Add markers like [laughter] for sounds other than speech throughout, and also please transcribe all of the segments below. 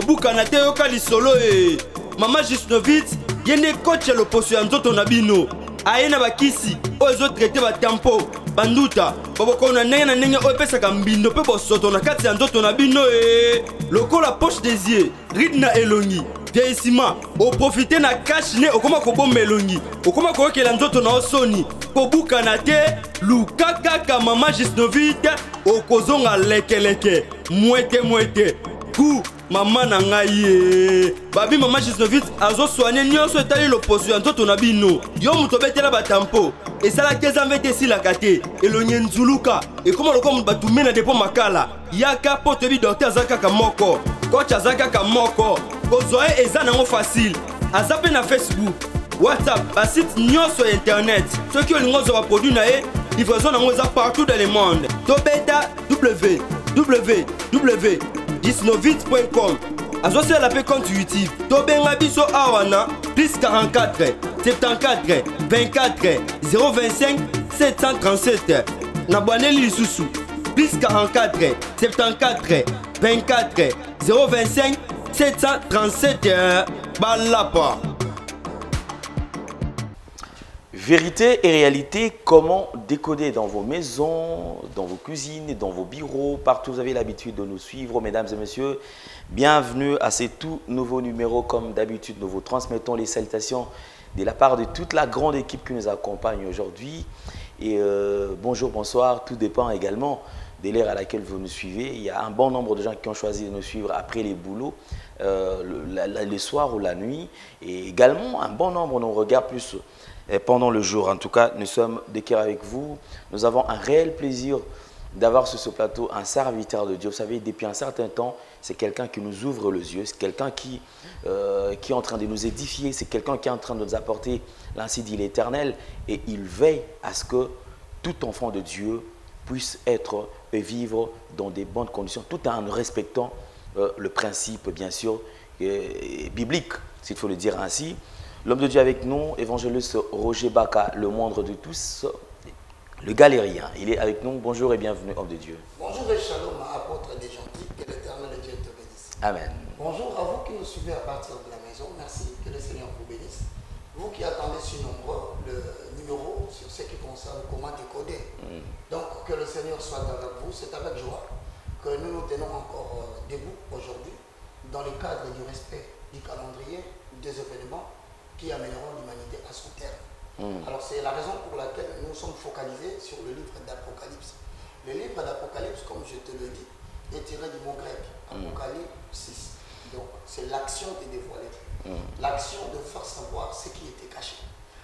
kobukana te yoka lisolo e. Mama jusnovit ye nde coach ya loposo ya nzoto na bino. Aye na bakisi oyo ezotraite batampo banduta babokolo na ndenge na ndenge oyo epesaka mbindo mpe bosoto na kati ya nzoto na bino e. Lokola poche desier ride na elongi vieillissement oprofite na kashe ne okóma kobomba elongi okóma koyokela nzoto na yo soni kobukana te luka kaka mama gisnovite okozonga lekeleke. Mwete mwete. Ku mama na ngai ye. Babi mama gisnovite azoswane nyonso etali loposo ya nzoto na bino. Yo moto obetela batampo esalaki eza mve te esilaka te. Elongi enzuluka ekóma lokola moto batume na depo makala. Yaka mpo toyebi dokter aza kaka moko coach aza kaka moko. Kozwa ye eza nango facile. Aza mpe na facebook whatsapp basite nyonso ya internet. Soki olingi ozwa baproduit na ye livraison nango eza partout dans le monde. Tobeta www disnovit.com azosalela mpe compte youtube. Tobenga biso awa na plus 44 74 24 025 737 na bwaneli lisusu. Plus 44 74 24 025 737 balapa Vérité et réalité, comment décoder dans vos maisons, dans vos cuisines, dans vos bureaux, partout où vous avez l'habitude de nous suivre, mesdames et messieurs. Bienvenue à ces tout nouveaux numéros. Comme d'habitude, nous vous transmettons les salutations de la part de toute la grande équipe qui nous accompagne aujourd'hui. Et euh, bonjour, bonsoir, tout dépend également de l'ère à laquelle vous nous suivez. Il y a un bon nombre de gens qui ont choisi de nous suivre après les boulots, euh, le, soir ou la nuit. Et également, un bon nombre nous regardent plus et pendant le jour. En tout cas, nous sommes de cœur avec vous. Nous avons un réel plaisir d'avoir sur ce plateau un serviteur de Dieu. Vous savez, depuis un certain temps, c'est quelqu'un qui nous ouvre les yeux, c'est quelqu'un qui, euh, est en train de nous édifier, c'est quelqu'un qui est en train de nous apporter l'ainsi dit l'éternel. Et il veille à ce que tout enfant de Dieu puisse être et vivre dans des bonnes conditions, tout en respectant euh, le principe, bien sûr, euh, biblique, s'il faut le dire ainsi. L'homme de Dieu avec nous, évangéliste Roger Baka, le moindre de tous, le galérien. Il est avec nous. Bonjour et bienvenue, homme de Dieu. Bonjour et shalom, apôtre des gentils, que l'éternel Dieu te bénisse. Amen. Bonjour à vous qui nous suivez à partir de la maison, merci, que le Seigneur vous bénisse. Vous qui attendez si nombreux le numéro sur ce qui concerne comment décoder. Mm. Donc que le Seigneur soit avec vous, c'est avec joie que nous nous tenons encore euh, debout aujourd'hui dans le cadre du respect du calendrier des événements qui amèneront l'humanité à son terme. Mm. Alors c'est la raison pour laquelle nous sommes focalisés sur le livre d'Apocalypse. Le livre d'Apocalypse, comme je te le dis, est tiré du mot grec, Apocalypse. Mm. Donc c'est l'action de dévoiler, mm. l'action de faire savoir ce qui était caché.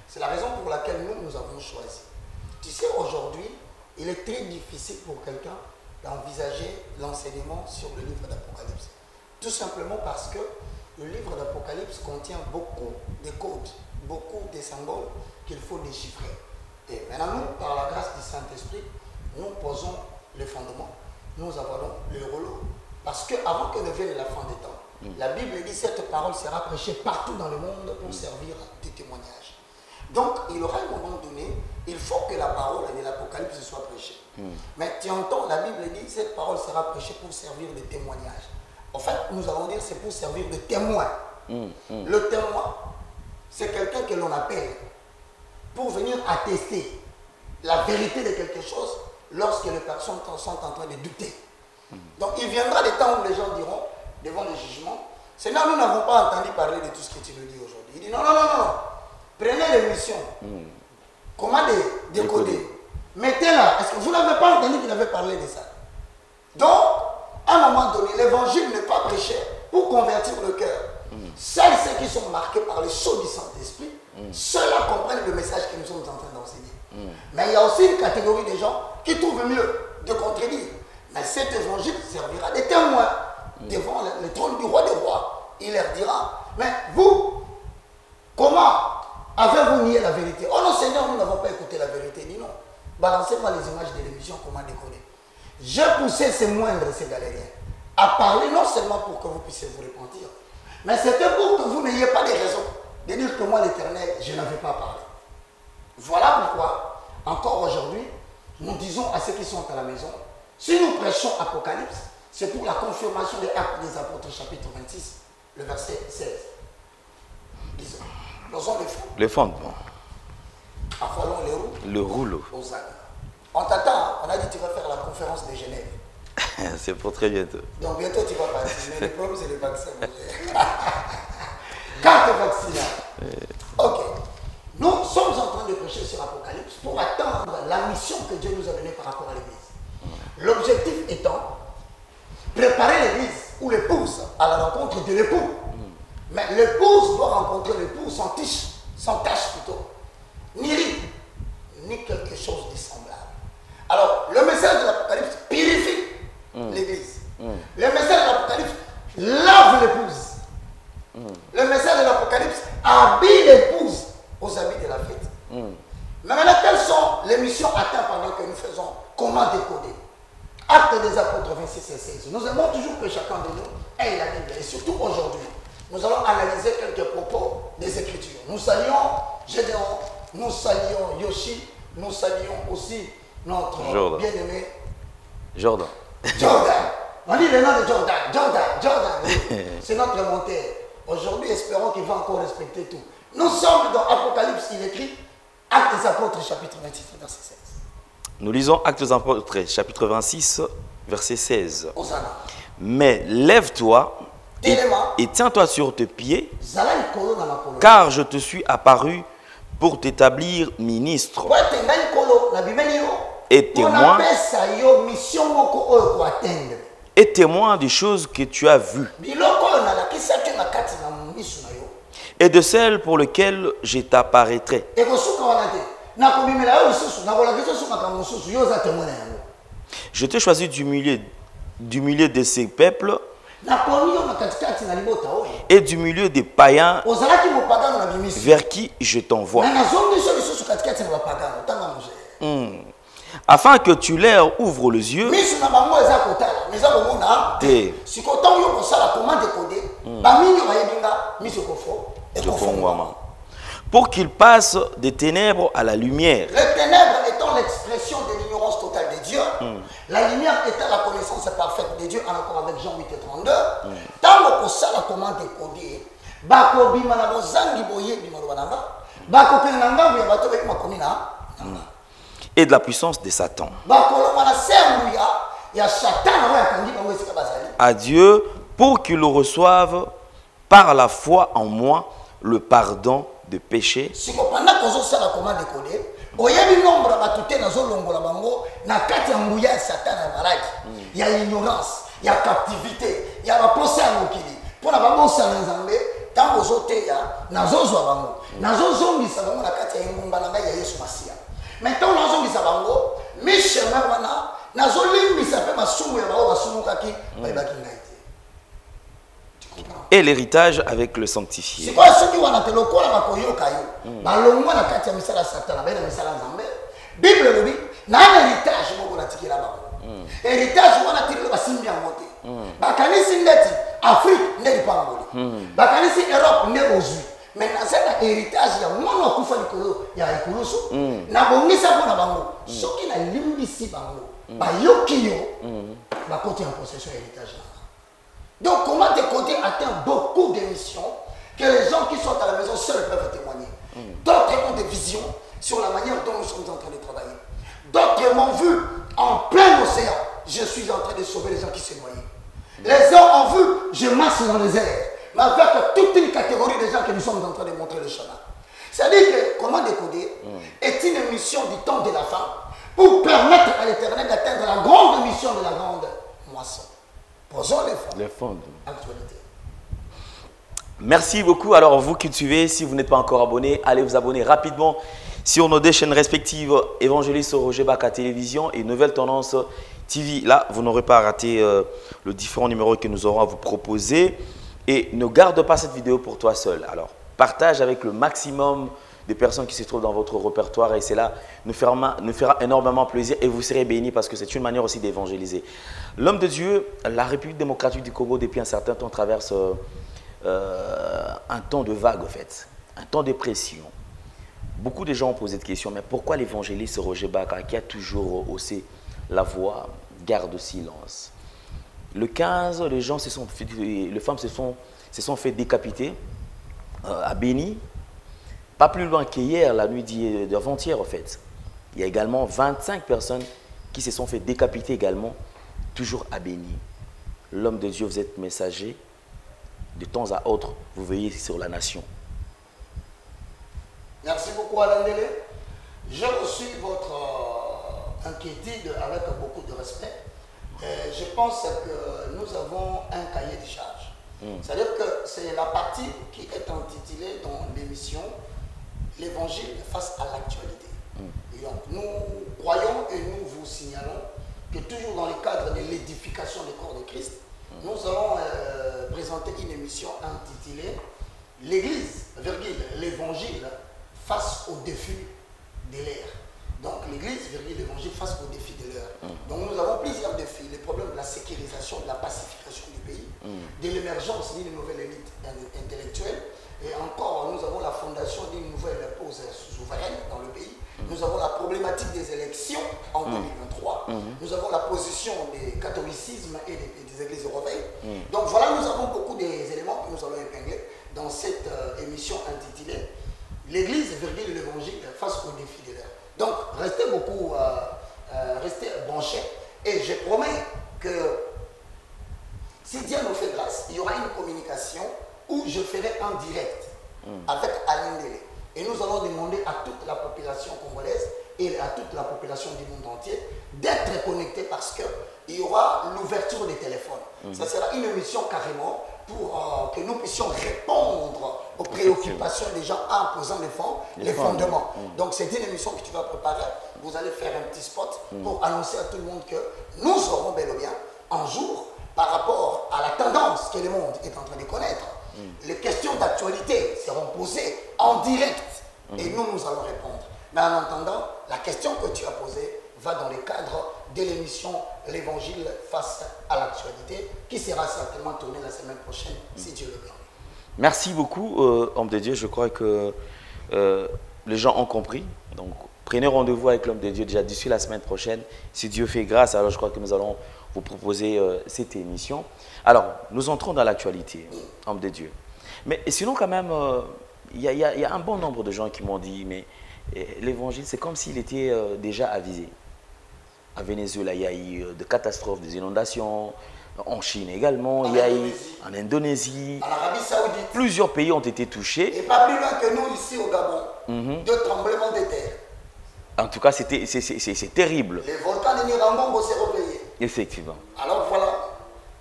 C'est la raison pour laquelle nous, nous avons choisi. Tu sais, aujourd'hui, il est très difficile pour quelqu'un d'envisager l'enseignement sur le livre d'Apocalypse. Tout simplement parce que le livre d'Apocalypse contient beaucoup de codes, beaucoup de symboles qu'il faut déchiffrer. Et maintenant, nous, par la grâce du Saint-Esprit, nous posons les fondements, nous avalons le rouleau. Parce qu'avant que ne vienne la fin des temps, mm. la Bible dit cette parole sera prêchée partout dans le monde pour mm. servir de témoignage. Donc, il aura un moment donné, il faut que la parole de l'Apocalypse soit prêchée. Mm. Mais tu entends, la Bible dit cette parole sera prêchée pour servir de témoignage. En fait, nous allons dire c'est pour servir de témoin. Mm, mm. Le témoin, c'est quelqu'un que l'on appelle pour venir attester la vérité de quelque chose lorsque les personnes sont en train de douter. Mm. Donc il viendra des temps où les gens diront, devant le jugement, Seigneur, nous n'avons pas entendu parler de tout ce que tu nous dis aujourd'hui. Il dit non, non, non, non. Prenez l'émission. Comment dé décoder Mettez-la. Est-ce que vous n'avez pas entendu qu'il avait parlé de ça? Donc, à un moment donné, l'évangile n'est pas prêché pour convertir le cœur. Seuls ceux qui sont marqués par le sceau du Saint-Esprit, ceux-là comprennent le message que nous sommes en train d'enseigner. Mais il y a aussi une catégorie de gens qui trouvent mieux de contredire. Mais cet évangile servira de témoin devant le, trône du roi des rois. Il leur dira, mais vous, comment avez-vous nié la vérité? Oh non Seigneur, nous n'avons pas écouté la vérité. Dis non. Balancez-moi les images de l'émission, comment décoder. J'ai poussé ces moindres, ces galériens, à parler non seulement pour que vous puissiez vous repentir, mais c'était pour que vous n'ayez pas de raison de dire que moi, l'éternel, je n'avais pas parlé. Voilà pourquoi, encore aujourd'hui, nous disons à ceux qui sont à la maison, si nous prêchons Apocalypse, c'est pour la confirmation des actes des apôtres, chapitre 26, le verset 16. Disons, nous sommes les fonds, Les fondements. affolons les roues Le rouleau. aux. On t'attend, on a dit tu vas faire la conférence de Genève. [laughs] C'est pour très bientôt. Donc bientôt tu vas mais le problème c'est le vaccin. mon cher. [laughs] Carte vaccinale. Ok. Nous sommes en train de prêcher sur l'Apocalypse pour attendre la mission que Dieu nous a donnée par rapport à l'Église. L'objectif étant préparer l'Église ou l'épouse à la rencontre de l'époux. Mais l'épouse doit rencontrer l'époux sans tiche, sans tâche plutôt, ni ride, ni quelque chose de semblable. Alors, le message de l'Apocalypse purifie l'Église. Le message de l'Apocalypse lave l'épouse. Le message de l'Apocalypse habille l'épouse aux habits de la fête. Mais maintenant, quelles sont les missions atteintes pendant que nous faisons? Comment décoder? Acte des apôtres 26 et 16. Nous aimons toujours que chacun de nous ait la Bible. Et surtout aujourd'hui, nous allons analyser quelques propos des Écritures. Nous saluons Gédéon, nous saluons Yoshi, nous saluons aussi notre bien-aimé Jordan. Jordan. On dit le nom de Jordan. Jordan, Jordan. [laughs] C'est notre monteur. Aujourd'hui, espérons qu'il va encore respecter tout. Nous sommes dans Apocalypse, il écrit Actes des apôtres, chapitre 26, verset 16. Nous lisons Actes des Apôtres, chapitre 26, verset 16. Hosanna. Mais lève-toi et, et tiens-toi sur tes pieds, car je te suis apparu pour t'établir ministre Et témoin. témoin des choses que tu as vues. Et de celles pour lesquelles je t'apparaîtrai. Je t'ai choisi du milieu, de ces peuples et du milieu des païens vers qui je t'envoie, afin que tu leur ouvres les yeux. Te. commande Ekofongwama. pour qu'ils passent des ténèbres à la lumière. Les ténèbres étant l'expression de l'ignorance totale de Dieu, la lumière étant la connaissance parfaite de Dieu, en accord avec Jean 8 et 32, ntango kosala commande ekode bakobima na bozangi boyebi maloba na nga. Bakokende na ngambu ya bato oyo makomi na. Na nga et de la puissance de Satan. À Dieu pour qu'ils reçoivent par la foi en moi le pardon de péché. Ntango ozoteya nazozwa bango nazozongisa bango na kati ya engumba na ngai ya yesu masiya me ntango nazongisa bango michemin wana nazolimbisa mpe masumu ya bango basumukaki bayebaki ngai te Tu comprends? et l'héritage avec le sanctifié. sikoyo soki wana te lokola bakoyoka yo balongwa na kati ya misala ya satana baye na misala ya nzambe bible elobi na héritage moko natikela bango héritage wana tikeli basimbi yango te bakanisi ndeti afrique nde lipangoli bakanisi europe nde ozwi me naza na héritage ya mwana akufa likolo ya ekulusu nabongisa mpo na bango soki nalimbisi bango bayoki yo bakoti en possession héritage na donc, comment tes côtés atteignent beaucoup d'émissions que les gens qui sont à la maison seuls peuvent témoigner? D'autres ont des visions sur la manière dont nous sommes en train de travailler. D'autres m'ont vu en plein océan. Je suis en train de sauver les gens qui se noyaient. Les uns ont vu, je marche dans les airs. Mais avec toute une catégorie de gens que nous sommes en train de montrer le chemin. C'est-à-dire que comment décoder est une émission du temps de la fin pour permettre à l'éternel d'atteindre la grande mission de la grande moisson. Posons les fonds. Les fonds. Actualité. Merci beaucoup. Alors, vous qui suivez, si vous n'êtes pas encore abonné, allez vous abonner rapidement sur nos deux chaînes respectives, Évangéliste Roger Baka Télévision et Nouvelle Tendance TV. Là, vous n'aurez pas raté euh, le différents numéros que nous aurons à vous proposer. Et ne garde pas cette vidéo pour toi seul. Alors, partage avec le maximum de personnes qui se trouvent dans votre répertoire et cela nous fera, énormément plaisir et vous serez bénis parce que c'est une manière aussi d'évangéliser. L'homme de Dieu, la République démocratique du Congo, depuis un certain temps, traverse euh, euh, un temps de vague, en fait, un temps de pression. Beaucoup de gens ont posé cette question, mais pourquoi l'évangéliste Roger Baka, qui a toujours haussé la voix, garde silence? Le 15, les gens se sont les femmes se sont, se fait décapiter euh, à Béni. Pas plus loin qu'hier, la nuit d'avant-hier, en fait. Il y a également 25 personnes qui se sont fait décapiter également, toujours à Béni. L'homme de Dieu, vous êtes messager. De temps à autre, vous veillez sur la nation. Merci beaucoup Alain Délé. J'ai reçu votre euh, inquiétude avec beaucoup de respect. Euh, je pense que nous avons un cahier de charge. C'est-à-dire que c'est la partie qui est intitulée dans l'émission L'évangile face à l'actualité. Et donc, Nous croyons et nous vous signalons que toujours dans le cadre de l'édification du corps de Christ, nous allons euh, présenter une émission intitulée L'Église, virgule, l'évangile face aux défis de l'ère. Donc l'Église, virgule, l'évangile face aux défis de l'heure. Donc nous avons plusieurs défis. Les problèmes de la sécurisation, de la pacification du pays, de l'émergence d'une nouvelle élite in- intellectuelle. Et encore, nous avons la fondation d'une nouvelle pause souveraine dans le pays. Nous avons la problématique des élections en 2023. Nous avons la position des catholicismes et des, églises européennes. Donc voilà, nous avons beaucoup des éléments que nous allons épingler dans cette euh, émission intitulée L'Église, virgule l'évangile, face aux défis de l'heure. Donc, restez beaucoup, euh, euh, restez branchés. Et je promets que si Dieu nous fait grâce, il y aura une communication où je ferai un direct avec Alain Délé. Et nous allons demander à toute la population congolaise et à toute la population du monde entier d'être connectés parce qu'il y aura l'ouverture des téléphones. Ça sera une émission carrément pour euh, que nous puissions répondre aux préoccupations des gens en posant les, fonds, les, fondements. Donc c'est une émission que tu vas préparer. Vous allez faire un petit spot pour annoncer à tout le monde que nous aurons bel et bien un jour par rapport à la tendance que le monde est en train de connaître. Les questions d'actualité seront posées en direct et nous, nous allons répondre. Mais en attendant, la question que tu as posée va dans le cadre de l'émission L'Évangile face à l'actualité qui sera certainement tournée la semaine prochaine, si Dieu le veut. Merci beaucoup, euh, homme de Dieu. Je crois que euh, les gens ont compris. Donc, prenez rendez-vous avec l'homme de Dieu déjà d'ici la semaine prochaine. Si Dieu fait grâce, alors je crois que nous allons vous proposer euh, cette émission. Alors, nous entrons dans l'actualité, homme de Dieu. Mais sinon, quand même, il y, a- un bon nombre de gens qui m'ont dit, mais euh, l'évangile, c'est comme s'il était déjà avisé. À Venezuela, il y a eu euh, des catastrophes, des inondations. En Chine également, il y a eu en Indonésie. En Arabie Saoudite, Plusieurs pays ont été touchés. et pas plus loin que nous ici au Gabon, deux tremblements de terre. En tout cas, c'est terrible, Les volcans de Nirangongo s'est réveillé. effectivement. Alors voilà,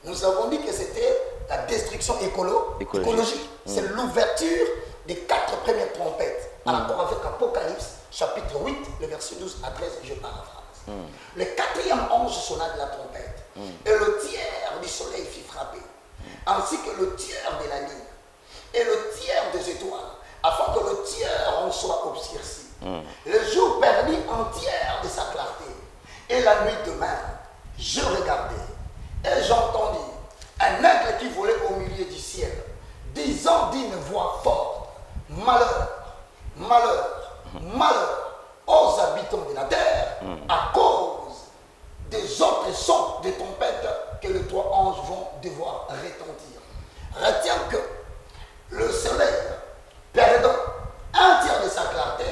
nous avons dit que c'était la destruction écolo, Écologique. écologique. C'est l'ouverture des quatre premières trompettes en rapport avec Apocalypse, chapitre 8, le verset 12 à 13, je paraphrase. Le quatrième ange sonna de la trompette. Et le tiers du soleil fit frapper, ainsi que le tiers de la lune et le tiers des étoiles, afin que le tiers en soit obscurci. Le jour perdit un tiers de sa clarté, et la nuit de même, je regardais, et j'entendis un aigle qui volait au milieu du ciel, disant d'une voix forte, Malheur, malheur, malheur aux habitants de la terre, à cause des autres sons de tempêtes que les trois anges vont devoir retentir. Retiens que le soleil, perdant un tiers de sa clarté,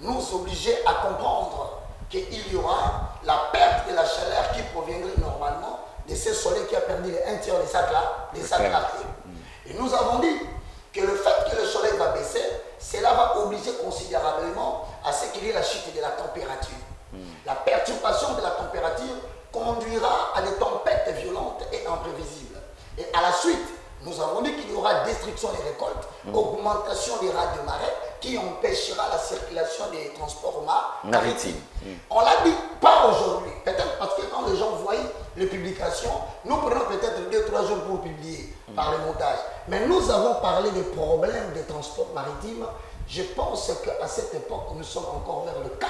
nous obligeait à comprendre qu'il y aura la perte de la chaleur qui proviendrait normalement de ce soleil qui a perdu un tiers de sa clarté. Et nous avons dit que le fait que le soleil va baisser, cela va obliger considérablement à ce qu'il y ait la chute de la température. La perturbation de la température conduira à des tempêtes violentes et imprévisibles. Et à la suite, nous avons dit qu'il y aura destruction des récoltes, augmentation des rats de marée qui empêchera la circulation des transports ma- Maritimes. maritimes. On l'a dit pas aujourd'hui, peut-être parce que quand les gens voient les publications, nous prenons peut-être 2-3 jours pour publier par le montage. Mais nous avons parlé des problèmes des transports maritimes. Je pense qu'à cette époque, nous sommes encore vers le 4,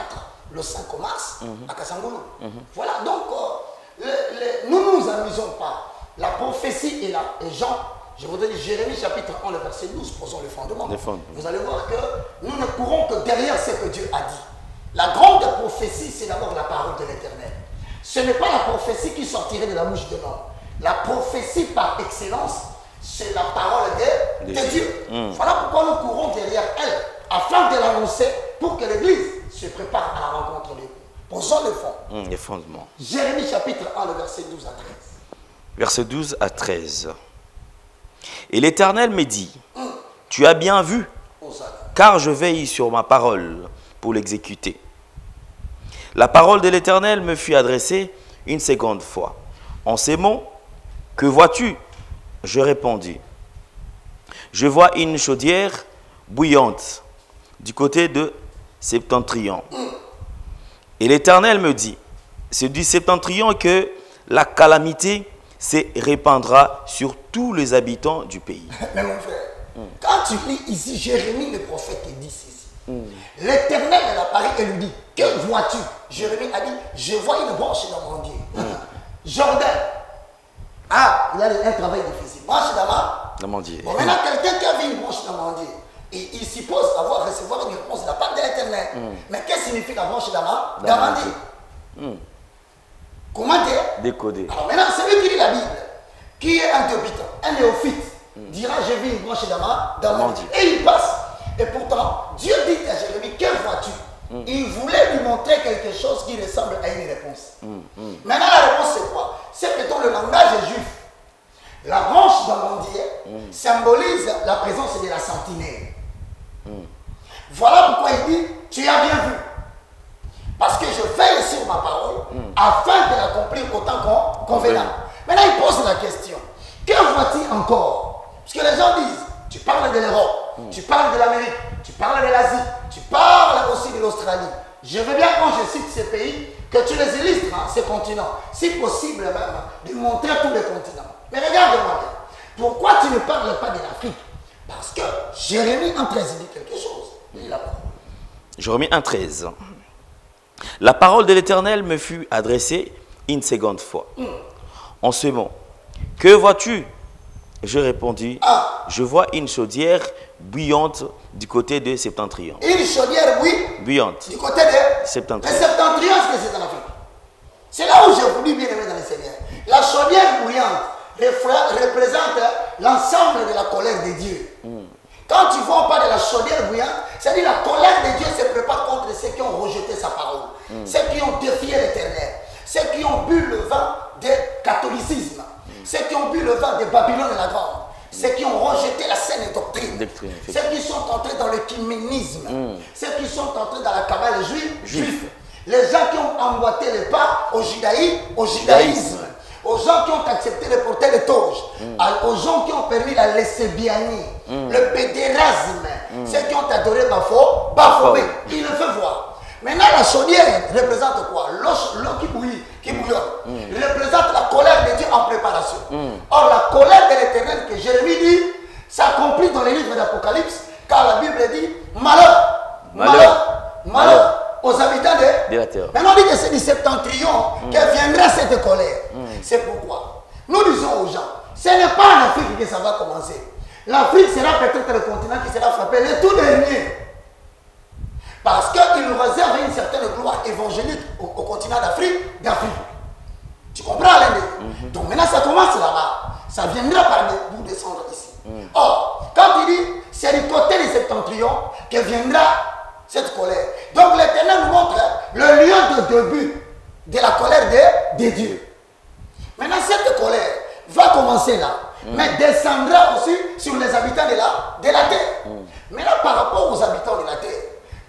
le 5 mars, à Kassangoulou. Voilà, donc euh, le- le- nous ne nous amusons pas. La prophétie est là. Et Jean, je voudrais dire Jérémie chapitre 1, le verset 12, posons. Le fondement. Vous allez voir que nous ne courons que derrière ce que Dieu a dit. La grande prophétie, c'est d'abord la parole de l'éternel. Ce n'est pas la prophétie qui sortirait de la bouche de l'homme. La prophétie par excellence, c'est la parole de, Dieu. Dieu. Voilà pourquoi nous courons derrière elle, afin de l'annoncer pour que l'Église se prépare à la rencontre de Dieu. Posons le fond. Les fondements. Jérémie chapitre 1, le verset 12 à 13. Verset 12 à 13. Et l'Éternel me dit, tu as bien vu, car je veille sur ma parole pour l'exécuter. La parole de l'Éternel me fut adressée une seconde fois. En ces mots, que vois-tu? Je répondis, je vois une chaudière bouillante du côté de Septentrion. Et l'Éternel me dit, c'est du Septentrion que la calamité se répandra sur tous les habitants du pays. [laughs] Mais mon frère, quand tu lis ici Jérémie le prophète qui dit ceci, l'éternel elle apparaît et lui dit, que vois-tu? Jérémie a dit, je vois une branche d'amandier. Jordan, ah, il a un travail difficile. Branche d'amande. Demandier. Bon, maintenant, quelqu'un qui a vu une branche d'amandier, et il suppose avoir recevoir une réponse de la part de l'éternel. Mais qu'est-ce que signifie la branche d'ama- d'amandier Comment dire? Décodé. alors maintenant, celui qui lit la Bible, qui est un débutant, un néophyte, dira J'ai vu une branche d'ama-. D'amandier. Et il passe. Et pourtant, Dieu dit à Jérémie Que vois-tu? Il voulait lui montrer quelque chose qui ressemble à une réponse. Maintenant, la réponse, c'est quoi? C'est que dans le langage juif, la branche d'amandier symbolise la présence de la sentinelle. Voilà pourquoi il dit Tu as bien vu. Parce que je veille sur ma parole afin de l'accomplir autant qu'on convenable. Maintenant, il pose la question. Que vois-tu encore? Parce que les gens disent Tu parles de l'Europe, tu parles de l'Amérique, tu parles de l'Asie, tu parles aussi de l'Australie. Je veux bien, quand je cite ces pays, que tu les illustres, hein, ces continents. Si possible, même, de montrer tous les continents. Mais regarde-moi bien. Pourquoi tu ne parles pas de l'Afrique? Parce que Jérémie en 13 dit quelque chose. Jérémie 1,13. La parole de l'Éternel me fut adressée une seconde fois. En ce mot, que vois-tu? Je répondis, Ah. je vois une chaudière bouillante du côté de Septentrion. Une chaudière, oui, Bouillante. du côté de Septentrion. Le septentrion, que c'est en Afrique? C'est là où j'ai voulu bien aimer dans le Seigneur. La chaudière bouillante représente l'ensemble de la colère de Dieu. Quand tu vois on parle de la chaudière bouillante, c'est-à-dire la colère de Dieu se prépare contre ceux qui ont rejeté sa parole, ceux qui ont défié l'éternel, ceux qui ont bu le vin du catholicisme, ceux qui ont bu le vin de Babylone la Grande, ceux qui ont rejeté la saine doctrine, Doctrine, ceux qui sont entrés dans le chiménisme, ceux qui sont entrés dans la cabale juive, juif, les gens qui ont emboîté les pas au judaïsme, au judaïsme, aux gens qui ont accepté de porter les toges, à- aux gens qui ont permis la lesbianie, le pédérasme, ceux qui ont adoré Bapho, Baphomet, il le fait voir. Maintenant, la chaudière représente quoi? L'eau qui bouillit, qui bouillonne, représente la colère de Dieu en préparation. Or, la colère de l'éternel que Jérémie dit s'accomplit dans les livres d'Apocalypse, car la Bible dit malheur, malheur, Malheur. aux habitants de, De la terre. Maintenant, on dit que c'est du septentrion que viendra cette colère. C'est pourquoi nous disons aux gens, ce n'est pas en Afrique que ça va commencer. L'Afrique sera peut-être le continent qui sera frappé, le tout dernier. Parce qu'il réserve une certaine gloire évangélique au, au continent d'Afrique, d'Afrique. Tu comprends, Alain? Donc maintenant, ça commence là-bas. Ça viendra par des- vous descendre ici. Or, quand il dit, c'est du côté du septentrion que viendra cette colère. Donc l'Éternel nous montre le lieu de début de la colère de, de Dieu. Maintenant, cette colère va commencer là, mais descendra aussi sur les habitants de la, de la terre. Maintenant, par rapport aux habitants de la terre,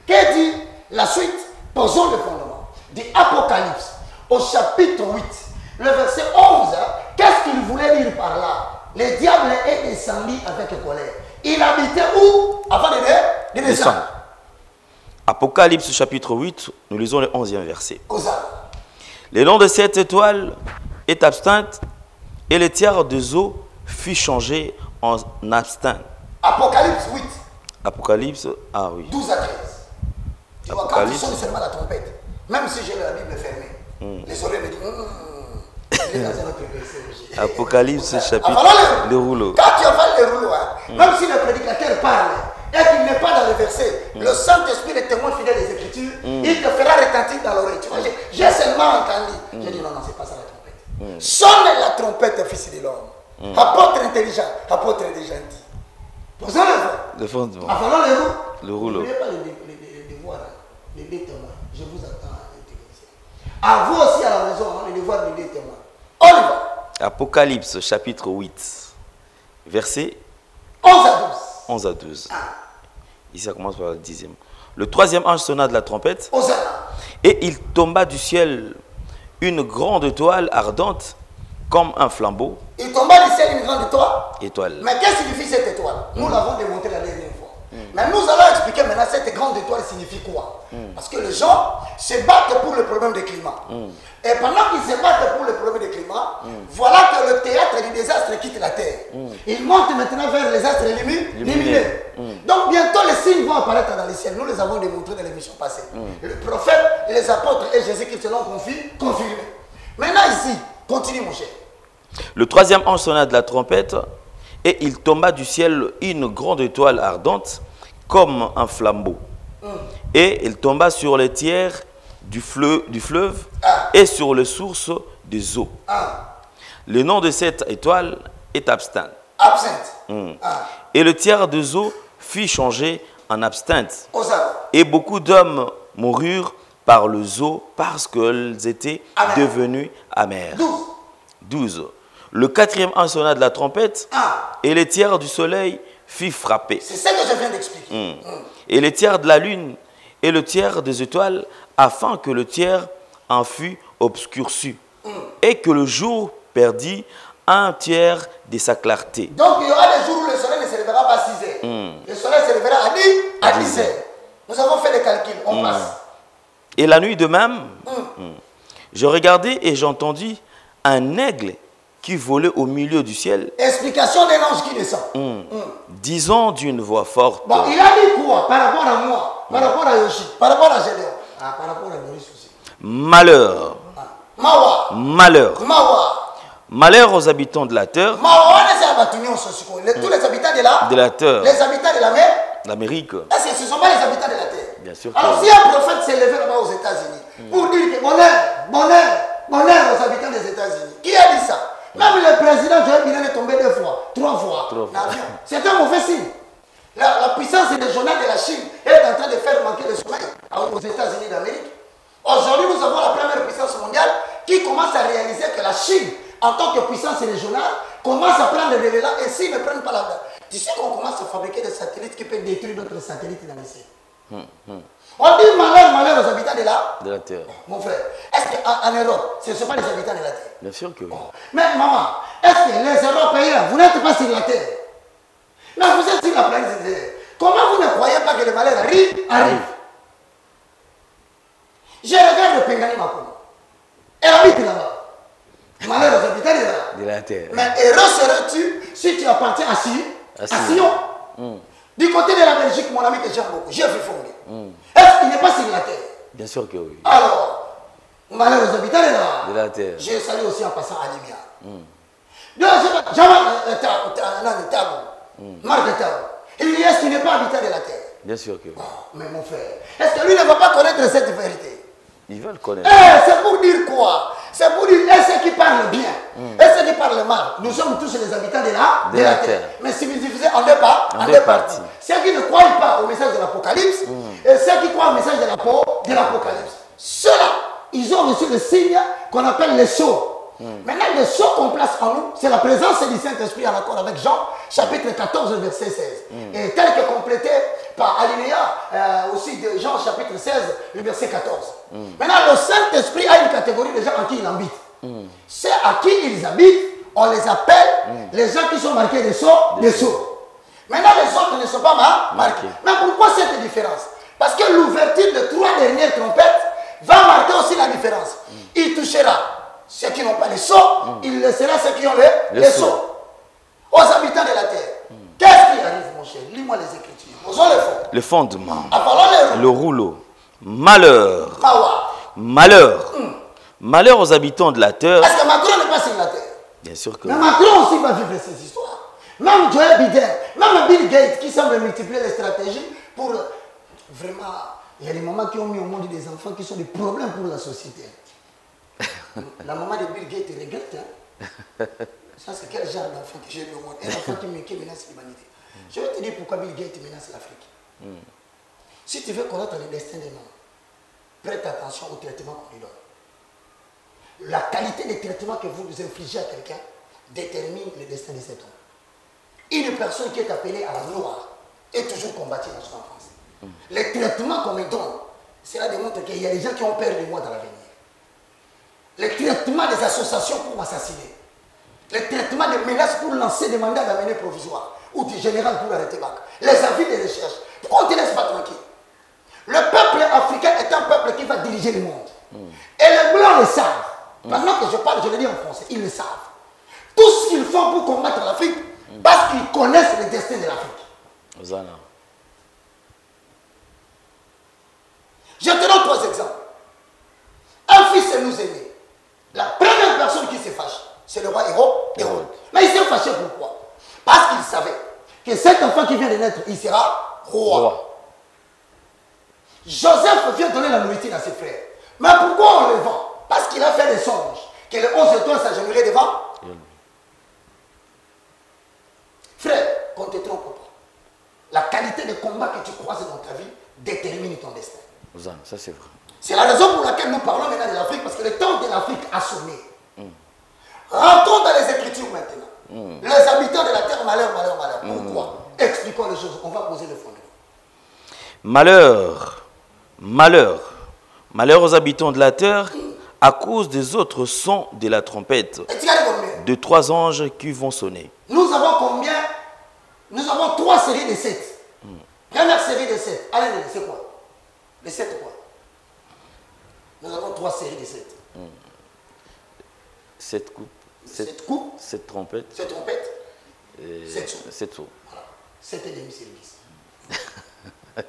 que dit la suite? Posons le fondement. De Apocalypse, au chapitre 8, le verset 11, hein, qu'est-ce qu'il voulait dire par là? Le diable est descendu avec colère. Il habitait où? Avant de, de descendre. Apocalypse chapitre 8, nous lisons le 11e verset. Le nom de cette étoile est absinthe et le tiers des eaux fut changé en absinthe. Apocalypse 8, Apocalypse, ah oui. 12 à 13. Tu vois, quand tu sonnes seulement la trompette, même si j'ai la Bible fermée, les oreilles me disent il est dans un autre verset aussi. Apocalypse Ah, chapitre, voilà le, le rouleau. Quand tu avales le rouleau, hein, même si le prédicateur parle et qu'il n'est pas dans le verset, le Saint-Esprit, le témoin fidèle des Écritures, il te fera retentir dans l'oreille. Tu vois, j'ai- seulement entendu. J'ai dit non, non, c'est pas ça la trompette. Sonne la trompette, fils de l'homme. Apôtre intelligent, apôtre intelligent dit. Posons le voix. Le fondement. Avant le rouleau. Le rouleau. N'oubliez pas les, les, les, les devoirs, hein, les deux témoins. Je vous attends à vous aussi à la maison, hein, les devoirs des deux témoins. On y va. Apocalypse chapitre 8, versets 11 à 12. 11 à 12. Ici, ça commence par le dixième. Le troisième ange sonna de la trompette et il tomba du ciel une grande étoile ardente comme un flambeau. Il tomba du ciel une grande étoile. Étoile. Mais qu'est-ce que signifie cette étoile? Nous l'avons démontré la dernière. Mais nous allons expliquer maintenant cette grande étoile signifie quoi Parce que les gens se battent pour le problème du climat. Et pendant qu'ils se battent pour le problème du climat, voilà que le théâtre du désastre quitte la Terre. Ils montent maintenant vers les astres lumi- Lumineux. Donc bientôt les signes vont apparaître dans les ciels. Nous les avons démontrés dans l'émission passée. Le prophète, les apôtres et Jésus-Christ l'ont confi- confirmé. Maintenant ici, continue mon cher. Le troisième sonna de la trompette et il tomba du ciel une grande étoile ardente comme un flambeau. Et il tomba sur les tiers du fleuve, du fleuve Ah. et sur les sources des eaux. Ah, Le nom de cette étoile est absinthe. absinthe. Hmm. Ah, Et le tiers des eaux fut changé en absinthe. Et beaucoup d'hommes moururent par les eaux parce qu'elles étaient devenues amères. 12. 12. Le quatrième ange sonna de la trompette Ah, et les tiers du soleil fit frapper. c'est ce que je viens d'expliquer. Hmm. Et les tiers de la lune et le tiers des étoiles, afin que le tiers en fût obscurci, et que le jour perdit un tiers de sa clarté. Donc il y aura des jours où le soleil ne se lèvera pas à 6 heures. Hmm. Le soleil se lèvera à 10, à 10 heures. Nous avons fait les calculs, on passe. Et la nuit de même, Hmm. hmm, je regardai et j'entendis un aigle qui volait au milieu du ciel, Explication d'un ange qui descend. hmm, disant d'une voix forte, Bon, il a dit quoi par rapport à moi, par rapport à Yoshi, par rapport à Gédéon, ah, par rapport à Maurice aussi. Malheur, Ah. Mawa, malheur, Mawa, malheur aux habitants de la terre, Mawa. Les- Tous les habitants de la, de la terre, les habitants de la mer, l'Amérique. est-ce que ce ne sont pas les habitants de la terre? Bien sûr Alors si un prophète s'est levé là-bas aux États-Unis pour dire que bonheur, bonheur, bonheur aux habitants des États-Unis, qui a dit ça? Même le président Joe Biden est tombé deux fois, trois fois. C'est un mauvais signe. La, la puissance régionale de la Chine est en train de faire manquer le sommeil aux États-Unis d'Amérique. Aujourd'hui, nous avons la première puissance mondiale qui commence à réaliser que la Chine, en tant que puissance régionale, commence à prendre le relais et s'ils ne prennent pas la Tu sais qu'on commence à fabriquer des satellites qui peuvent détruire d'autres satellites dans les cieux. On dit malheur, malheur aux habitants de là. De la terre. Mon frère, est-ce qu'en en Europe, ce ne sont pas les habitants de la Terre? Bien sûr que oui. Mais maman, est-ce que les Européens, vous n'êtes pas sur la Terre? Mais vous êtes sur la planète Terre. Comment vous ne croyez pas que le malheur arrive? Arrive. Je regarde le Pengani Makoma. Elle habite là-bas. Malheur aux habitants de là. De la terre. Mais heureux serais-tu si tu appartiens à Sion? À Sion. Sion? Du côté de la Belgique, mon ami que j'aime beaucoup, j'ai vu fondé. Est-ce qu'il n'est pas sur la terre Bien sûr que oui. Alors, malheur aux habitants de là. De la terre. Je salue aussi en passant à Libya. Donc, Jamal, Tabo, Marc Tabo, il dit est-ce qu'il n'est pas habitant de la terre Bien sûr que oui. Oh, Mais mon frère, est-ce que lui ne va pas connaître cette vérité? Ils veulent connaître. Eh, c'est pour dire quoi? C'est pour dire, et ceux qui parlent bien, et ceux qui parlent mal, nous sommes tous les habitants de la, De la terre. Mais si vous divisez en deux, pas, En en deux deux parties. parties. Ceux qui ne croient pas au message de l'Apocalypse, et ceux qui croient au message de l'Apo- de l'Apocalypse. Ceux-là, ils ont reçu le signe qu'on appelle le sceau. Maintenant, le sceau qu'on place en nous, c'est la présence du Saint-Esprit en accord avec Jean, chapitre 14, verset 16. Et tel que complété par Alinéa, euh, aussi de Jean, chapitre 16, le verset 14. Maintenant, le Saint-Esprit a une catégorie de gens en qui il habite. C'est à qui ils habitent, on les appelle les gens qui sont marqués des sceaux, des sceaux. Maintenant, les autres ne sont pas mar- marqués. Marqués. Mais pourquoi cette différence? Parce que l'ouverture de trois dernières trompettes va marquer aussi la différence. Il touchera ceux qui n'ont pas les sceaux, il laissera ceux qui ont les, Les les sceaux. Aux habitants de la terre. Qu'est-ce qui arrive, mon cher? Lis-moi les Écritures. Posons le fond. Le fondement. Les Le rouleau. Malheur. Mawa. Malheur. Malheur aux habitants de la terre. Est-ce que Macron n'est pas sur la terre? Bien sûr que Mais oui. Macron aussi va vivre ces histoires. Même Joe Biden, même Bill Gates qui semble multiplier les stratégies pour euh, vraiment. Il y a des mamans qui ont mis au monde des enfants qui sont des problèmes pour la société. La maman de Bill Gates regrette. Hein? Ça, c'est quel genre d'enfant que j'ai eu au monde Un enfant qui, me- qui menace l'humanité. Je vais te dire pourquoi Bill Gates menace l'Afrique. Si tu veux connaître le destin des mamans, prête attention au traitement qu'on lui donne. La qualité des traitements que vous infligez à quelqu'un détermine le destin de cet homme. Une personne qui est appelée à la gloire est toujours combattue dans son enfance. Les traitements qu'on me donne, cela démontre qu'il y a des gens qui ont peur de moi dans l'avenir. Les traitements des associations pour m'assassiner. Les traitements des menaces pour lancer des mandats d'amener provisoire ou du général pour arrêter Bach. Les avis de recherche. Pourquoi on ne te laisse pas tranquille? Le peuple africain est un peuple qui va diriger le monde. Et les blancs le savent. Maintenant que je parle, je le dis en français, ils le savent. Tout ce qu'ils font pour combattre l'Afrique, parce qu'ils connaissent le destin de l'Afrique. Je te donne trois exemples. Un fils nous est né. La première personne qui se fâche, c'est le roi Hérode. Mais il s'est fâché pourquoi Parce qu'il savait que cet enfant qui vient de naître, il sera roi. Roi. Joseph vient donner la nourriture à ses frères. Mais pourquoi on le vend? Parce qu'il a fait des songes. Que le 11 étoiles s'agenouillerait devant. Frère, qu'on te trompe pas. La qualité de combat que tu croises dans ta vie détermine ton destin. Ça c'est vrai. C'est la raison pour laquelle nous parlons maintenant de l'Afrique, parce que le temps de l'Afrique a sonné. Rentrons dans les Écritures maintenant. Les habitants de la terre, malheur, malheur, malheur. Pourquoi? Expliquons les choses. On va poser le fondement. Malheur, malheur, malheur aux habitants de la terre à cause des autres sons de la trompette Et tu as combien de trois anges qui vont sonner. Nous avons combien? Nous avons trois séries de sept. Première série de sept. Allez, c'est quoi? Les sept quoi? Nous avons trois séries de sept. Sept coupes, sept, Sept coupes, sept trompettes, sept trompettes, et Sept sons. sept sauts. voilà. Sept et demi service. [laughs]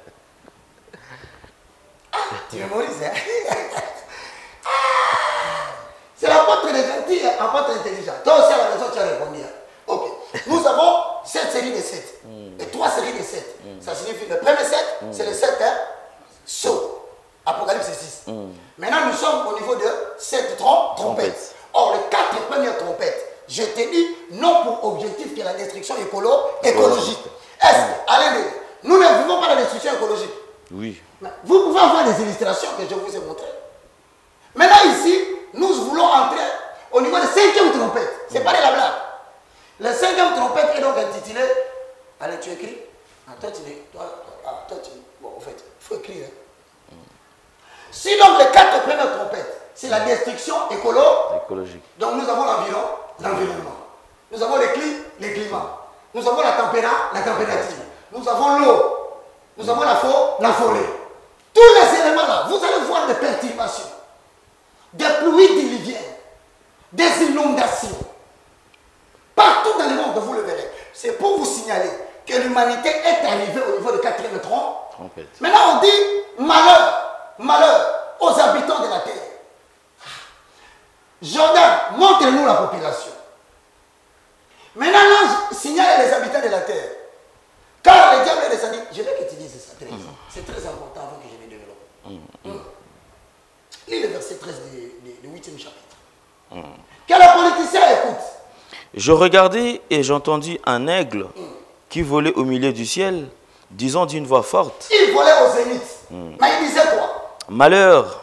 ah, tu mémorises, hein? [laughs] Ah, C'est l'apôtre des gentils, hein, apôtre intelligent. Toi aussi à la maison, tu as répondu. hein. Ok. Nous avons sept séries de sept. Et trois séries de sept. Ça signifie le premier sept, c'est le sept hein, sauts. Apocalypse 6. Maintenant, nous sommes au niveau de sept trom- trompettes. Or, les quatre premières trompettes, je t'ai dit, non pour objectif que la destruction écolo écologique. Est-ce que, allez, nous ne vivons pas la destruction écologique Oui. Vous pouvez avoir des illustrations que je vous ai montrées. Maintenant, ici, nous voulons entrer au niveau de cinquième trompette. C'est pas de la blague. La cinquième trompette est donc intitulée. Allez, tu écris ah, Toi, tu toi, ah, toi, tu Bon, en fait, il faut écrire. hein. Si donc les quatre premières trompettes, c'est la destruction écolo, Écologique. donc nous avons l'environ, l'environnement. Nous avons le cli- le climat. Nous avons la température, la température. Nous avons l'eau. Nous avons la, fo- la forêt. Tous les éléments là, vous allez voir des perturbations, des pluies diluviennes, des inondations. Partout dans le monde, vous le verrez. C'est pour vous signaler que l'humanité est arrivée au niveau de quatrième tronc. Maintenant, on dit malheur, malheur aux habitants de la terre. Jordan, montre-nous la population. Maintenant, l'ange signale les habitants de la terre. Car le diable est descendu. Je veux que tu dises ça, Thérèse. C'est très important avant que je me développe. Mm. Lis le verset 13 du, du- du 8e chapitre. Que le politicien écoute. Je regardai et j'entendis un aigle qui volait au milieu du ciel, disant d'une voix forte Il volait au zénith. Mais il disait Malheur,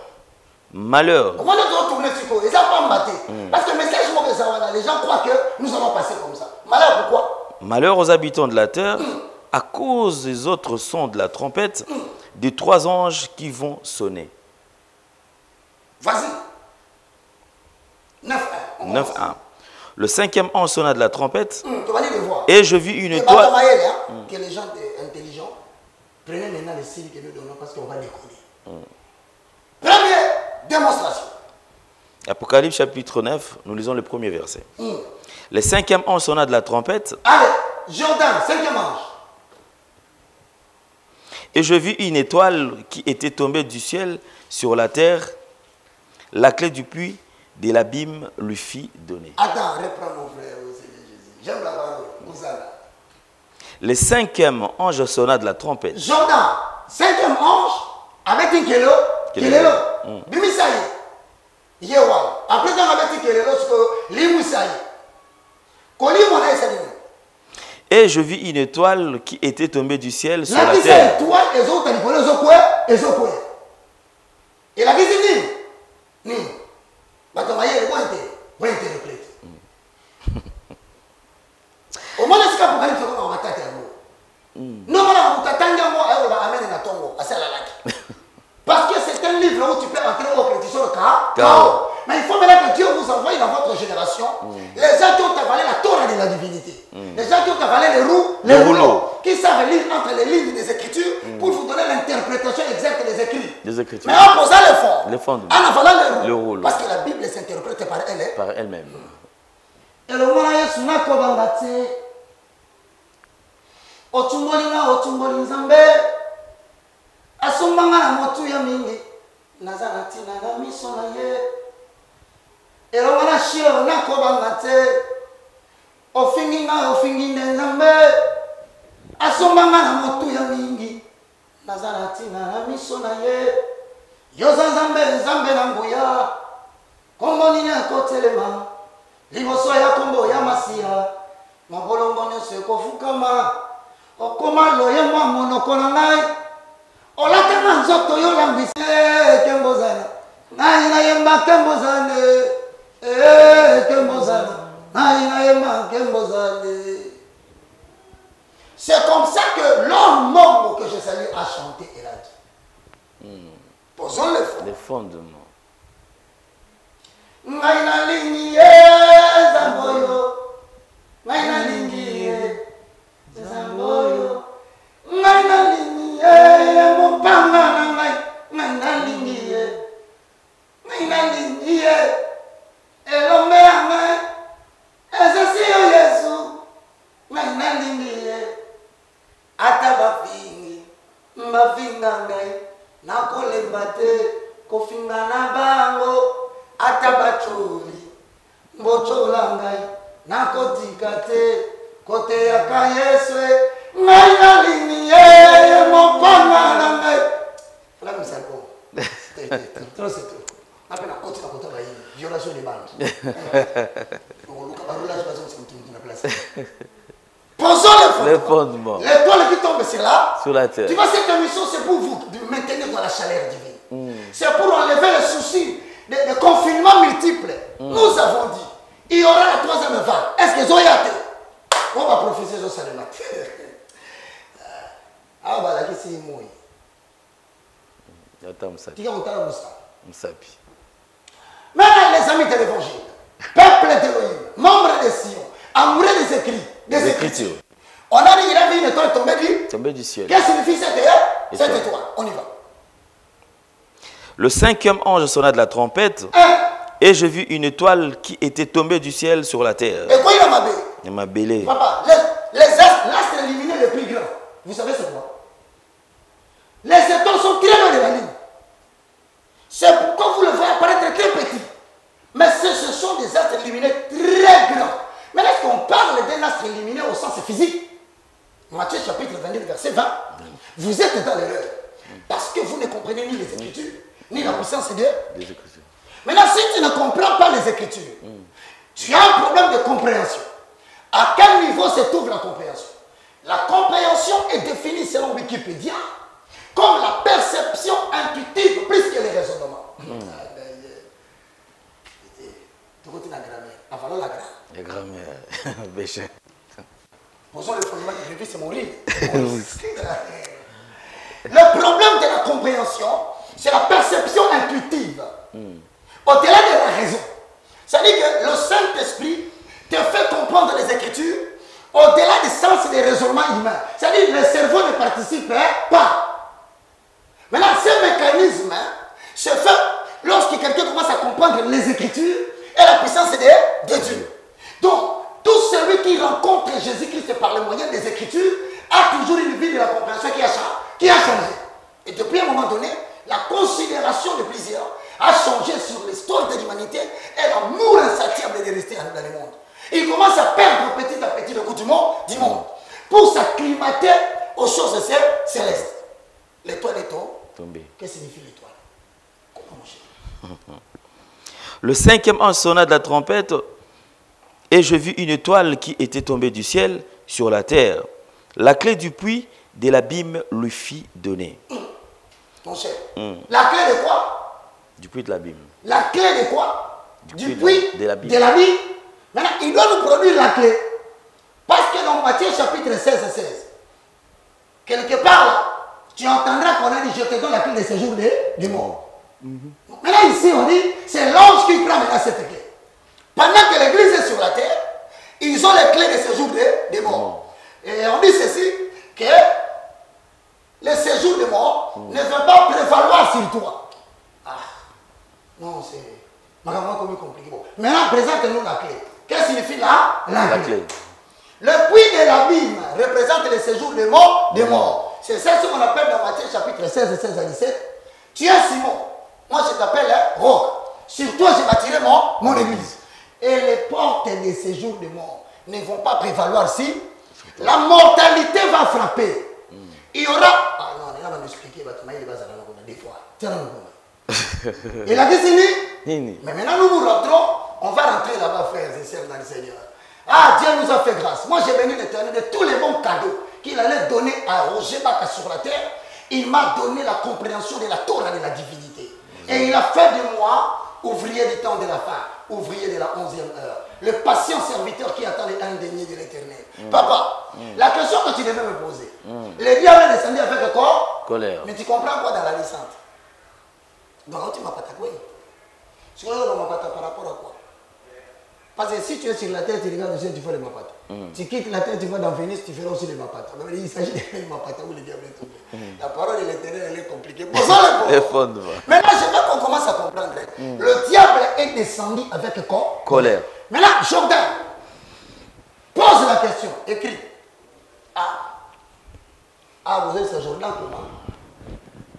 malheur, Ils n'ont pas battu. Parce que le message, les gens croient que nous allons passer comme ça. Malheur, pourquoi? Malheur aux habitants de la terre à cause des autres sons de la trompette des trois anges qui vont sonner. Vas-y. 9-1. on 9 commence. 1. Le cinquième ange sonna de la trompette voir. et je vis une étoile. Hein, que les gens intelligents prenez maintenant les signes que nous donnons parce qu'on va déconner. Première démonstration. Apocalypse chapitre 9, nous lisons le premier verset. Le cinquième ange sonna de la trompette Allez, Jordan, cinquième ange. et je vis une étoile qui était tombée du ciel sur la terre. La clé du puits de l'abîme lui fit donner. Attends, reprends mon frère Jésus. J'aime la parole. Le cinquième ange sonna de la trompette. Jordan, cinquième ange, avec un kilo, Kelelo. kilo. Bimisaï. ye wana après ntango abeti kelelo sikoyo limwisa ye kolimwa na ye esali nini Et je vis une étoile qui était tombée du ciel sur la terre. étoile ezokwea elakisi nini nini bato mayele bointe bointerprete omona esika apocalypse okona batata yango nomona moto atangi yango ayoloba amene na ntongo asalalaki parce que c'est un livre où tu peux entrer au crédit sur le cas Chaos. mais il faut maintenant que Dieu vous envoie dans votre génération les gens qui ont avalé la Torah de la divinité les gens qui ont avalé les roues Les les rouleaux. rouleaux qui savent lire entre les lignes des Écritures pour vous donner l'interprétation exacte des écrits. Des Écritures. Mais en posant en avalant les rouleaux. Le rouleau. Parce que la Bible s'interprète par elle. hein. Par elle-même. elongo na yesu nakobanga te otumboli nga otumboli nzambe asombanga na motuya mingi naza na ntina na miso na ye elongo na shilo nakobanga te ofingi nga ofingi nde nzambe asombanga na motuya mingi naza na ntina na miso na ye yoza nzambe nzambe na nguya. Kombo nini akotelema liboso ya kombo ya masiya mabolongo nyonso ekofukama okoma loye mwa monoko na ngai. Olatanga nzoto yo olambwisi Eh, kembozana ngai nayemba kembozane. Eh, kembozana ngai nayemba kembozane. C'est comme ça que l'homme mongo que je salue a chanté et a dit posons le fond Les fondements. ngai nalingi ye nzambe oyo ngai nalingi ye nzambe oyo ngai nalingi ye mopanga na ngai ngai nalingi ye ngai nalingi ye. Elombe ya ngai ezasi yo yesu. Ngai nalingi ye ata bafingi bafinga ngai nakolemba te kofinga na bango ata bacoli mbotyola ngai nakotika te. Koteyaka yesu ngai nalingi ye mopanga na ngai. Fulamisako [laughs] trop c'est trop. Nape nakoti na kota bayini violation de bande [laughs] oluka barulage bazokosamutumtu na place [laughs] posons Les le fond fondements. l'étoile qui tombe c'est là Sur la terre. tu vois, cette émission, c'est pour vous de maintenir dans la chaleur divine. C'est pour enlever les soucis de, de confinement multiples. Nous avons dit, il y aura la troisième vague. Est-ce ont été? On va profiter [laughs] de ça le matin. Ah, voilà, qu'est-ce qu'il y Yata Msapi. a Msapi. Maintenant, les amis de l'évangile, peuple d'Élohim, membres de Sion, amoureux des écrits, des Les écritures. On a dit, il a vu une étoile tomber du. Du ciel. Qu'est-ce que signifie cette, cette Étoile. étoile On y va. Le cinquième ange sonna de la trompette et je vis une étoile qui était tombée du ciel sur la terre. et quoi il a mabé Elle m'a bêlé. Papa, les, les astres, l'astre éliminé le plus grand, vous savez c'est quoi? Les étoiles sont très loin de la ligne. C'est pourquoi vous le voyez apparaître très petit. Mais ce, ce sont des astres éliminés très grands. Mais lorsqu'on parle d'un astre éliminé au sens physique, Matthieu chapitre 22, verset 20, vous êtes dans l'erreur. Parce que vous ne comprenez ni les Écritures, ni la puissance de Dieu. Maintenant, si tu ne comprends pas les Écritures, tu as un problème de compréhension. À quel niveau se trouve la compréhension? La compréhension est définie selon Wikipédia comme la perception intuitive plus que les raisonnements. Euh, tu continues la grammaire. La grammaire. [laughs] Posons le fondement de vie, c'est mourir. [laughs] le problème de la compréhension, c'est la perception intuitive. Au-delà de la raison. C'est-à-dire que le Saint-Esprit te fait comprendre les Écritures au-delà du sens des raisonnements humains. C'est-à-dire que le cerveau ne participe pas. Maintenant, ce mécanisme hein, se fait lorsque quelqu'un commence à comprendre les Écritures et la puissance de, de Dieu. Donc, tout celui qui rencontre Jésus-Christ par le moyen des Écritures a toujours une vie de la compréhension qui a, qui a changé. Et depuis un moment donné, la considération de plusieurs a changé sur l'histoire de l'humanité et l'amour insatiable de rester dans le monde. Il commence à perdre petit à petit le goût du monde, du monde pour s'acclimater aux choses cé- célestes. L'étoile est au Tombé. Qu'est-ce que signifie l'étoile? Comment mon cher [laughs] Le cinquième ange sonna de la trompette, et je vis une étoile qui était tombée du ciel sur la terre. La clé du puits de l'abîme lui fit donner. Mon cher. Hmm. La clé de quoi? Du puits de l'abîme. La clé de quoi? Du puits puits de la Bible. de la Bible. Maintenant, il doit nous produire la clé. Parce que dans Matthieu chapitre 16 et 16, quelque part là, tu entendras qu'on a dit Je te donne la clé de séjour des, des morts. Maintenant, ici, on dit C'est l'ange qui prend maintenant cette clé. Pendant que l'église est sur la terre, ils ont les clés de séjour des, des morts. Et on dit ceci que le séjour des morts ne veut pas prévaloir sur toi. Ah, non, c'est. Comme compliqué. Bon. Maintenant, présente-nous la clé. Qu'est-ce que signifie la, la, La clé. Le puits de l'abîme représente le séjour des morts, des morts. C'est ça ce qu'on appelle dans Matthieu chapitre 16, 16 à 17. Tu es Simon. Moi, je t'appelle hein, Roc. Sur toi, je bâtirai mon, mon église. Et les portes des séjours des morts ne vont pas prévaloir si la mortalité va frapper. Il y aura. Ah non, il va m'expliquer. ça va des fois. [laughs] Il a dit. Nini. Mais maintenant, nous nous rentrons, on va rentrer là-bas, frères et sœurs, dans le Seigneur. Ah, Dieu nous a fait grâce. Moi, j'ai béni l'éternel de tous les bons cadeaux qu'il allait donner à Roger Baka sur la terre. Il m'a donné la compréhension de la Torah de la divinité. Et il a fait de moi ouvrier du temps de la fin, ouvrier de la onzième heure. Le patient serviteur qui attend les indéniés de l'éternel. Papa, la question que tu devais me poser. Le diable est descendu avec quoi? Colère. Mais tu comprends quoi dans la descente? Donc, tu m'as pas tatoué. Sur le mapata par rapport à quoi? Parce que si tu es sur la terre, tu regardes le ciel, tu fais le mapata. Tu quittes la terre, tu vas dans Vénice, tu feras aussi le mapata. Mais il s'agit de [laughs] mapata où le diable est tombé. La parole de l'éternel, elle est compliquée. [laughs] Le bon. fondement. Maintenant, je veux qu'on commence à comprendre. Le diable est descendu avec quoi? Colère. Maintenant, Jordan, pose la question, écris. Ah, ah vous êtes ce Jordan comment?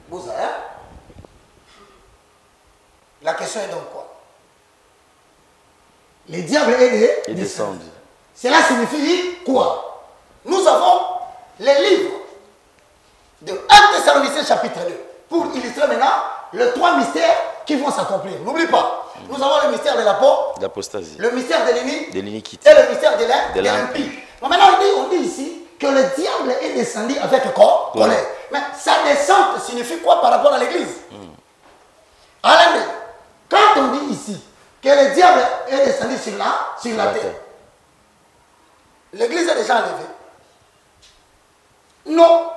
Vous avez La question est donc quoi? Le diable est descendu. Cela signifie quoi? Nous avons les livres de 1 Thessaloniciens chapitre 2 pour illustrer maintenant les trois mystères qui vont s'accomplir. N'oublie pas, nous avons le mystère de la peau, L'apostasie. le mystère de l'iniquité. et le mystère de l'impie. Maintenant, on dit, on dit ici que le diable est descendu avec quoi? Colère. Mais sa descente signifie quoi par rapport à l'église? Alain, quand on dit ici que le diable est descendu sur la, sur la terre, l'église est déjà enlevée Non.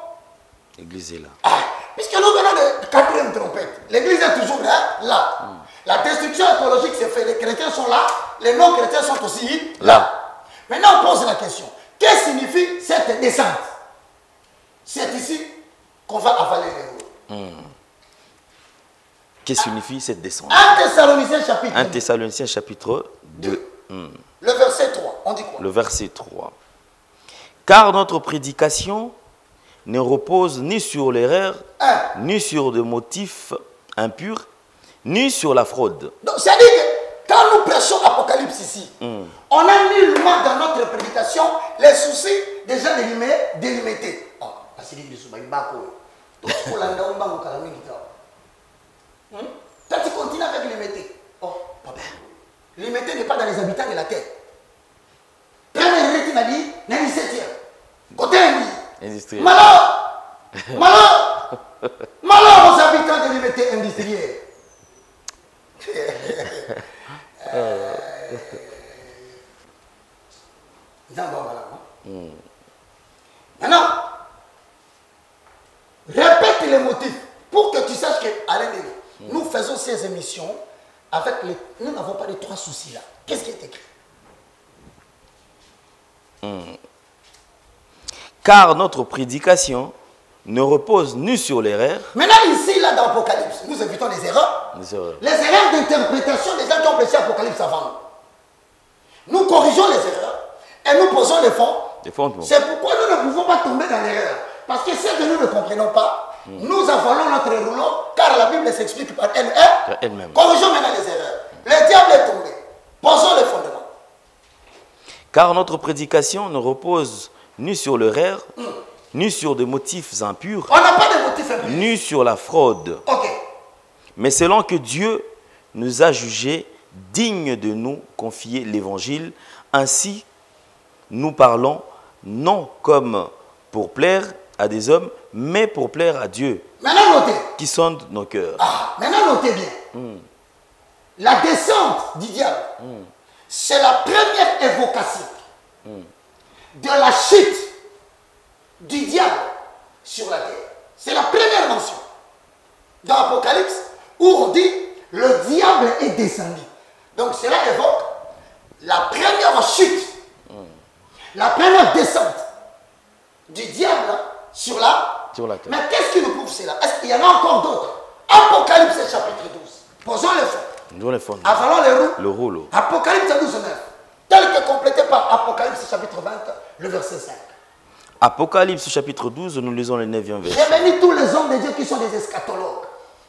L'église est là. Ah, puisque nous venons de quatrième trompette, l'église est toujours là. là. La destruction écologique s'est faite, les chrétiens sont là, les non-chrétiens sont aussi Là. Maintenant, on pose la question. Qu'est-ce que signifie cette descente? C'est ici qu'on va avaler les roues. Qu'est-ce que signifie cette descente 1 Thessaloniciens chapitre 1 2, Thessaloniciens chapitre 2. Hmm. le verset 3. On dit quoi Le verset 3. Car notre prédication ne repose ni sur l'erreur, 1. ni sur des motifs impurs, ni sur la fraude. Donc, c'est-à-dire que quand nous prêchons Apocalypse ici, on a nullement dans notre prédication les soucis délimés- délimités. Oh, parce que Hmm? Toi, tu continues avec l'imité. Oh, papa. L'imité n'est pas dans les habitants de la terre. Première rite, il a dit, n'a 17e. Côté Indi. Industriel. Malheur [laughs] Malheur Malheur aux habitants de l'imité industrielle. [laughs] Nzambe abalama. Maintenant, répète les motifs pour que tu saches que, Alain nous faisons ces émissions avec les. Nous n'avons pas les trois soucis là. Qu'est-ce qui est écrit? Car notre prédication ne repose ni sur l'erreur, Maintenant, ici, là, dans l'Apocalypse, nous évitons les erreurs. Les erreurs d'interprétation des gens qui ont prêché l'Apocalypse avant nous. Nous corrigeons les erreurs et nous posons les fonds. C'est pourquoi nous ne pouvons pas tomber dans l'erreur. Parce que ce que nous ne comprenons pas, nous avalons notre rouleau, car la Bible s'explique par elle elle-même. Corrigeons maintenant les erreurs. Le diable est tombé. Posons les fondements. Car notre prédication ne repose ni sur l'erreur, ni sur des motifs impurs, On n'a pas de motif impur. ni sur la fraude, Ok. mais selon que Dieu nous a jugés digne de nous confier l'évangile. Ainsi, nous parlons non comme pour plaire à des hommes, mais pour plaire à Dieu, Maintenant, notez. qui sonde nos cœurs. Ah, maintenant, notez bien. La descente du diable, c'est la première évocation de la chute du diable sur la terre. C'est la première mention dans l'Apocalypse où on dit le diable est descendu. Donc cela évoque la première chute, la première descente du diable sur la Sur la terre. Mais qu'est-ce qui nous prouve cela? Est-ce qu'il y en a encore d'autres? Apocalypse chapitre 12. Posons le fond. Nous les. Avalons les roues. Le rouleau. Apocalypse 12, 9. Tel que complété par Apocalypse chapitre 20, le verset 5. Apocalypse chapitre 12, nous lisons le 9e verset. J'ai béni tous les hommes de Dieu qui sont des eschatologues,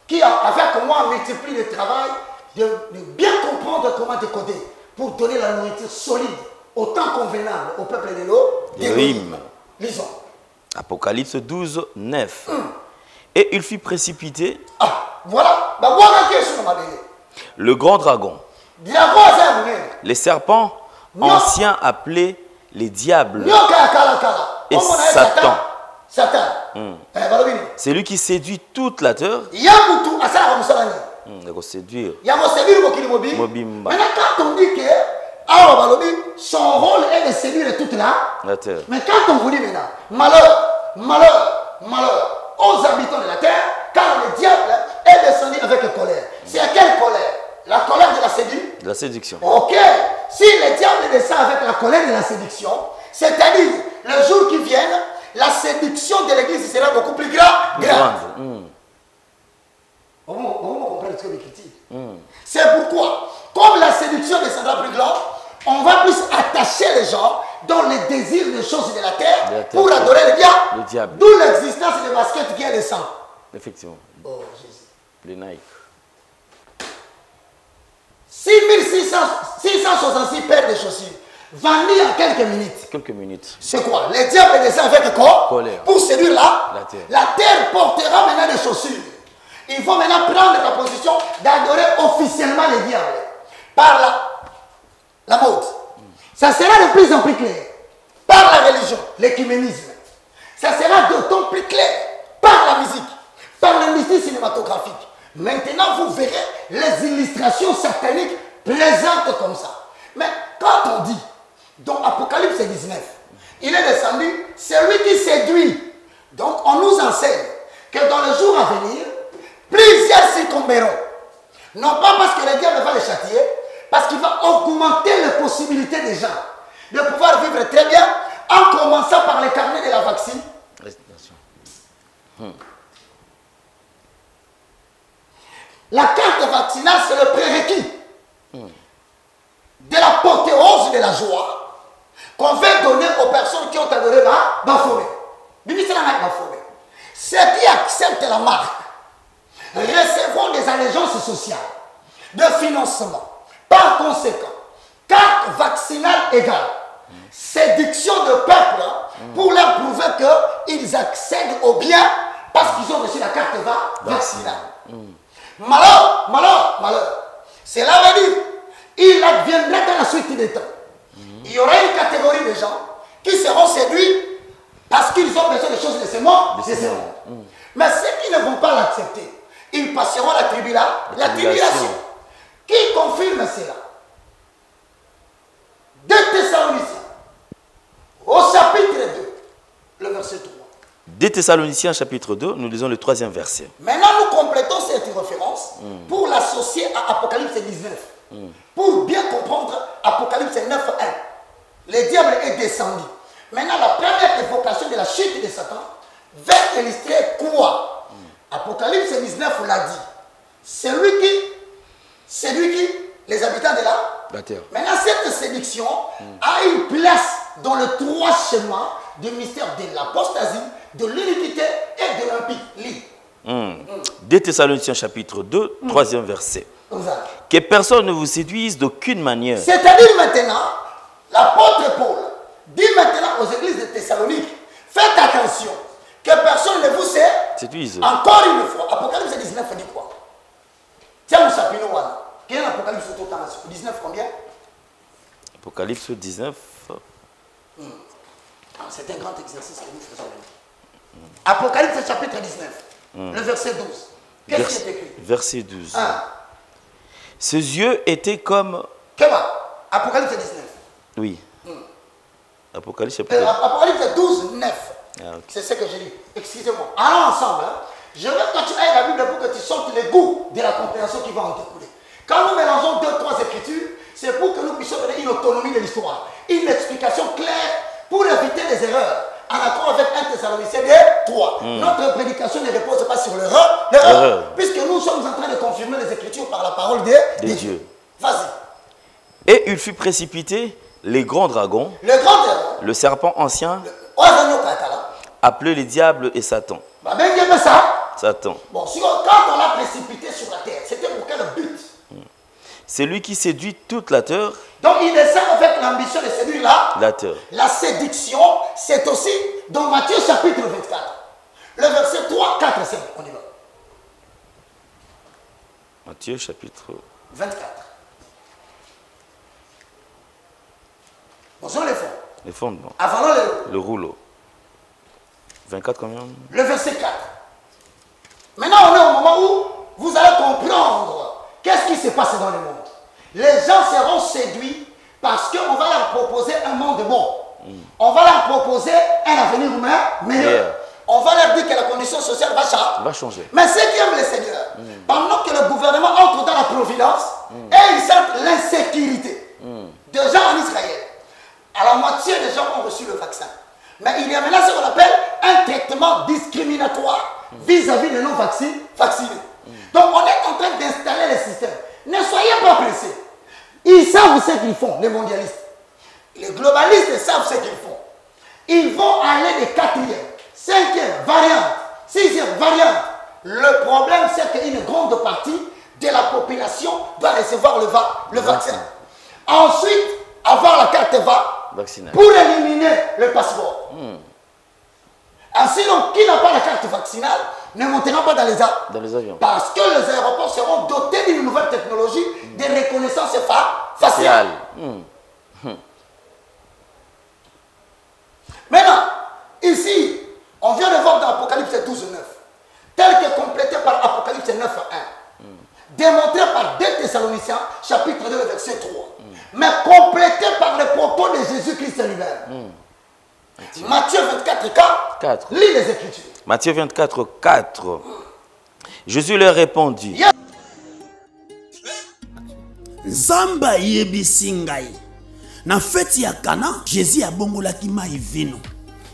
qui, avec moi, multiplient le travail de, de bien comprendre comment décoder pour donner la nourriture solide, au temps convenable au peuple de l'eau. Des rimes. Lisons. Apocalypse 12, 9. Et il fut précipité, Ah, voilà. Bah, le grand dragon, les serpents anciens appelés les diables. Et Satan. Nini? c'est lui qui séduit toute la terre. de séduire. Mobimba. Awa balobi son rôle est de séduire toute la La terre. mais quand on vous dit maintenant malheur malheur malheur aux habitants de la terre car le diable est descendu avec colère c'est à quelle colère? La colère de la séduction? La séduction. Ok, si le diable descend avec la colère de la séduction, c'est-à-dire le jour qui vient, la séduction de l'église sera beaucoup plus gra- grande. Grande. Vous vous- vous comprenez ce que je critique C'est pourquoi, comme la séduction descendra plus grande, on va plus attacher les gens dans les désirs des choses de la terre, De la terre. pour adorer le diable. Le diable. D'où l'existence des baskets qui est le sang. Effectivement. Oh Jésus. Les Nike. 6666 paires de chaussures vendues en quelques minutes. Quelques minutes. C'est quoi? Le diable descend avec quoi Colère. Pour séduire la, La terre. La terre portera maintenant des chaussures. Il faut maintenant prendre la position d'adorer officiellement le diable. Par la, la. Ça sera de plus en plus clair. Par la religion, l'écuménisme. Ça sera d'autant plus clair. Par la musique. Par l'industrie cinématographique. Maintenant, vous verrez les illustrations sataniques présentes comme ça. Mais quand on dit, dans Apocalypse 19, il est descendu, c'est lui qui séduit. Donc on nous enseigne que dans le jour à venir, plusieurs succomberont. Non pas parce que le diable va les châtier, parce qu'il va augmenter les possibilités des gens de pouvoir vivre très bien en commençant par les carnets de la vaccine. Respiration. La carte vaccinale, c'est le prérequis de l'apothéose de la joie qu'on veut donner aux personnes qui ont adoré la Baphomet. Ceux qui acceptent la marque recevront des allégeances sociales, de financement. Par conséquent, carte vaccinale égale séduction de peuple hein, pour leur prouver qu'ils accèdent au bien parce qu'ils ont reçu la carte va- vaccinale. Malheur, malheur, malheur. Cela veut dire, il adviendra dans la suite des temps. Il y aura une catégorie de gens qui seront séduits parce qu'ils ont besoin des choses de ce monde. de ce monde. Mais ceux qui ne vont pas l'accepter, ils passeront la, tribula, la tribulation. Qui confirme cela? De Thessaloniciens, au chapitre 2, le verset 3. Des Thessaloniciens chapitre 2, nous lisons le troisième verset. Maintenant, nous complétons cette référence pour l'associer à Apocalypse 19. Pour bien comprendre Apocalypse 9.1. Le diable est descendu. Maintenant, la première évocation de la chute de Satan va illustrer quoi? Apocalypse 19 l'a dit. C'est lui qui, c'est lui qui, les habitants de là. La terre. Maintenant, cette séduction a une place dans le trois chemins du mystère de l'apostasie, de l'iniquité et de. Lis. Hmm. Des Thessaloniciens chapitre 2, troisième verset. Que personne ne vous séduise d'aucune manière. C'est-à-dire maintenant, l'apôtre Paul dit maintenant aux églises de Thessalonique, faites attention, que personne ne vous. Séduise. Encore une fois, Apocalypse 19 dit quoi? Tiens, Moussa Pino wana. Quel est l'Apocalypse au total 19 combien? Apocalypse 19. Ah, C'est un grand exercice que nous faisons. Apocalypse chapitre 19, le verset 12. Qu'est-ce qui est écrit? verset 12. Ah, Ses yeux étaient comme. va? Apocalypse 19. Oui. Apocalypse Euh, chapitre. Apocalypse 12, 9. Ah. C'est ce que j'ai dit. Excusez-moi. Allons ensemble. hein. Je veux que tu ailles la Bible pour que tu sortes les goûts de la compréhension qui va en découler. Quand nous mélangeons deux, trois écritures, c'est pour que nous puissions donner une autonomie de l'histoire, une explication claire pour éviter les erreurs. En accord avec 1 Thessaloniciens 3. Notre prédication ne repose pas sur l'erreur, l'erreur, Erreur. puisque nous sommes en train de confirmer les écritures par la parole de, De de Dieu. Vas-y. Et il fut précipité, les grands dragons, Le grand erreur. le serpent ancien, appelé le diable et Satan. Bah, ça. Satan. Bon, si on- quand on l'a précipité sur la terre, c'était pour quel but? C'est lui qui séduit toute la terre. Donc il descend avec l'ambition de séduire là. La terre. La séduction, c'est aussi dans Matthieu chapitre 24. Le verset 3, 4, 5. On y va. Matthieu chapitre 24. Bonjour les fonds. les fondements. Avalons le, Le rouleau. 24 combien le verset 4. Maintenant, on est au moment où vous allez comprendre qu'est-ce qui se passe dans le monde. Les gens seront séduits parce qu'on va leur proposer un monde bon. On va leur proposer un avenir humain meilleur. On va leur dire que la condition sociale va changer. Va changer. Mais ceux qui aiment le Seigneur, pendant que le gouvernement entre dans la providence, et ils sentent l'insécurité. Déjà en Israël, à la moitié des gens ont reçu le vaccin. Mais il y a maintenant ce qu'on appelle un traitement discriminatoire vis-à-vis des non-vaccinés. vaccinés. Donc on est en train d'installer le système. Ne soyez pas pressés. Ils savent ce qu'ils font, les mondialistes. Les globalistes savent ce qu'ils font. Ils vont aller des quatrième, cinquième variante, sixième variante. Le problème, c'est qu'une grande partie de la population doit recevoir le, va- le vaccin. Ensuite, avoir la carte va Pour éliminer le passeport. Ah, sinon, qui n'a pas la carte vaccinale ne montera pas dans les a- Dans les avions. Parce que les aéroports seront dotés d'une nouvelle technologie de reconnaissance fa- faciale. Facial. Hmm. Maintenant, ici, on vient de voir dans Apocalypse 12, 9, tel que complété par Apocalypse 9, 1, démontré par 2 Thessaloniciens, chapitre 2, verset 3, mais complété par les propos de Jésus-Christ lui-même. Matthieu 24, 4, Quatre. lis les Écritures. Matthieu 24, 4. Jésus leur répondit. Yeah. nzambe ayebisi ngai na feti ya kana jésus abongolaki mai vino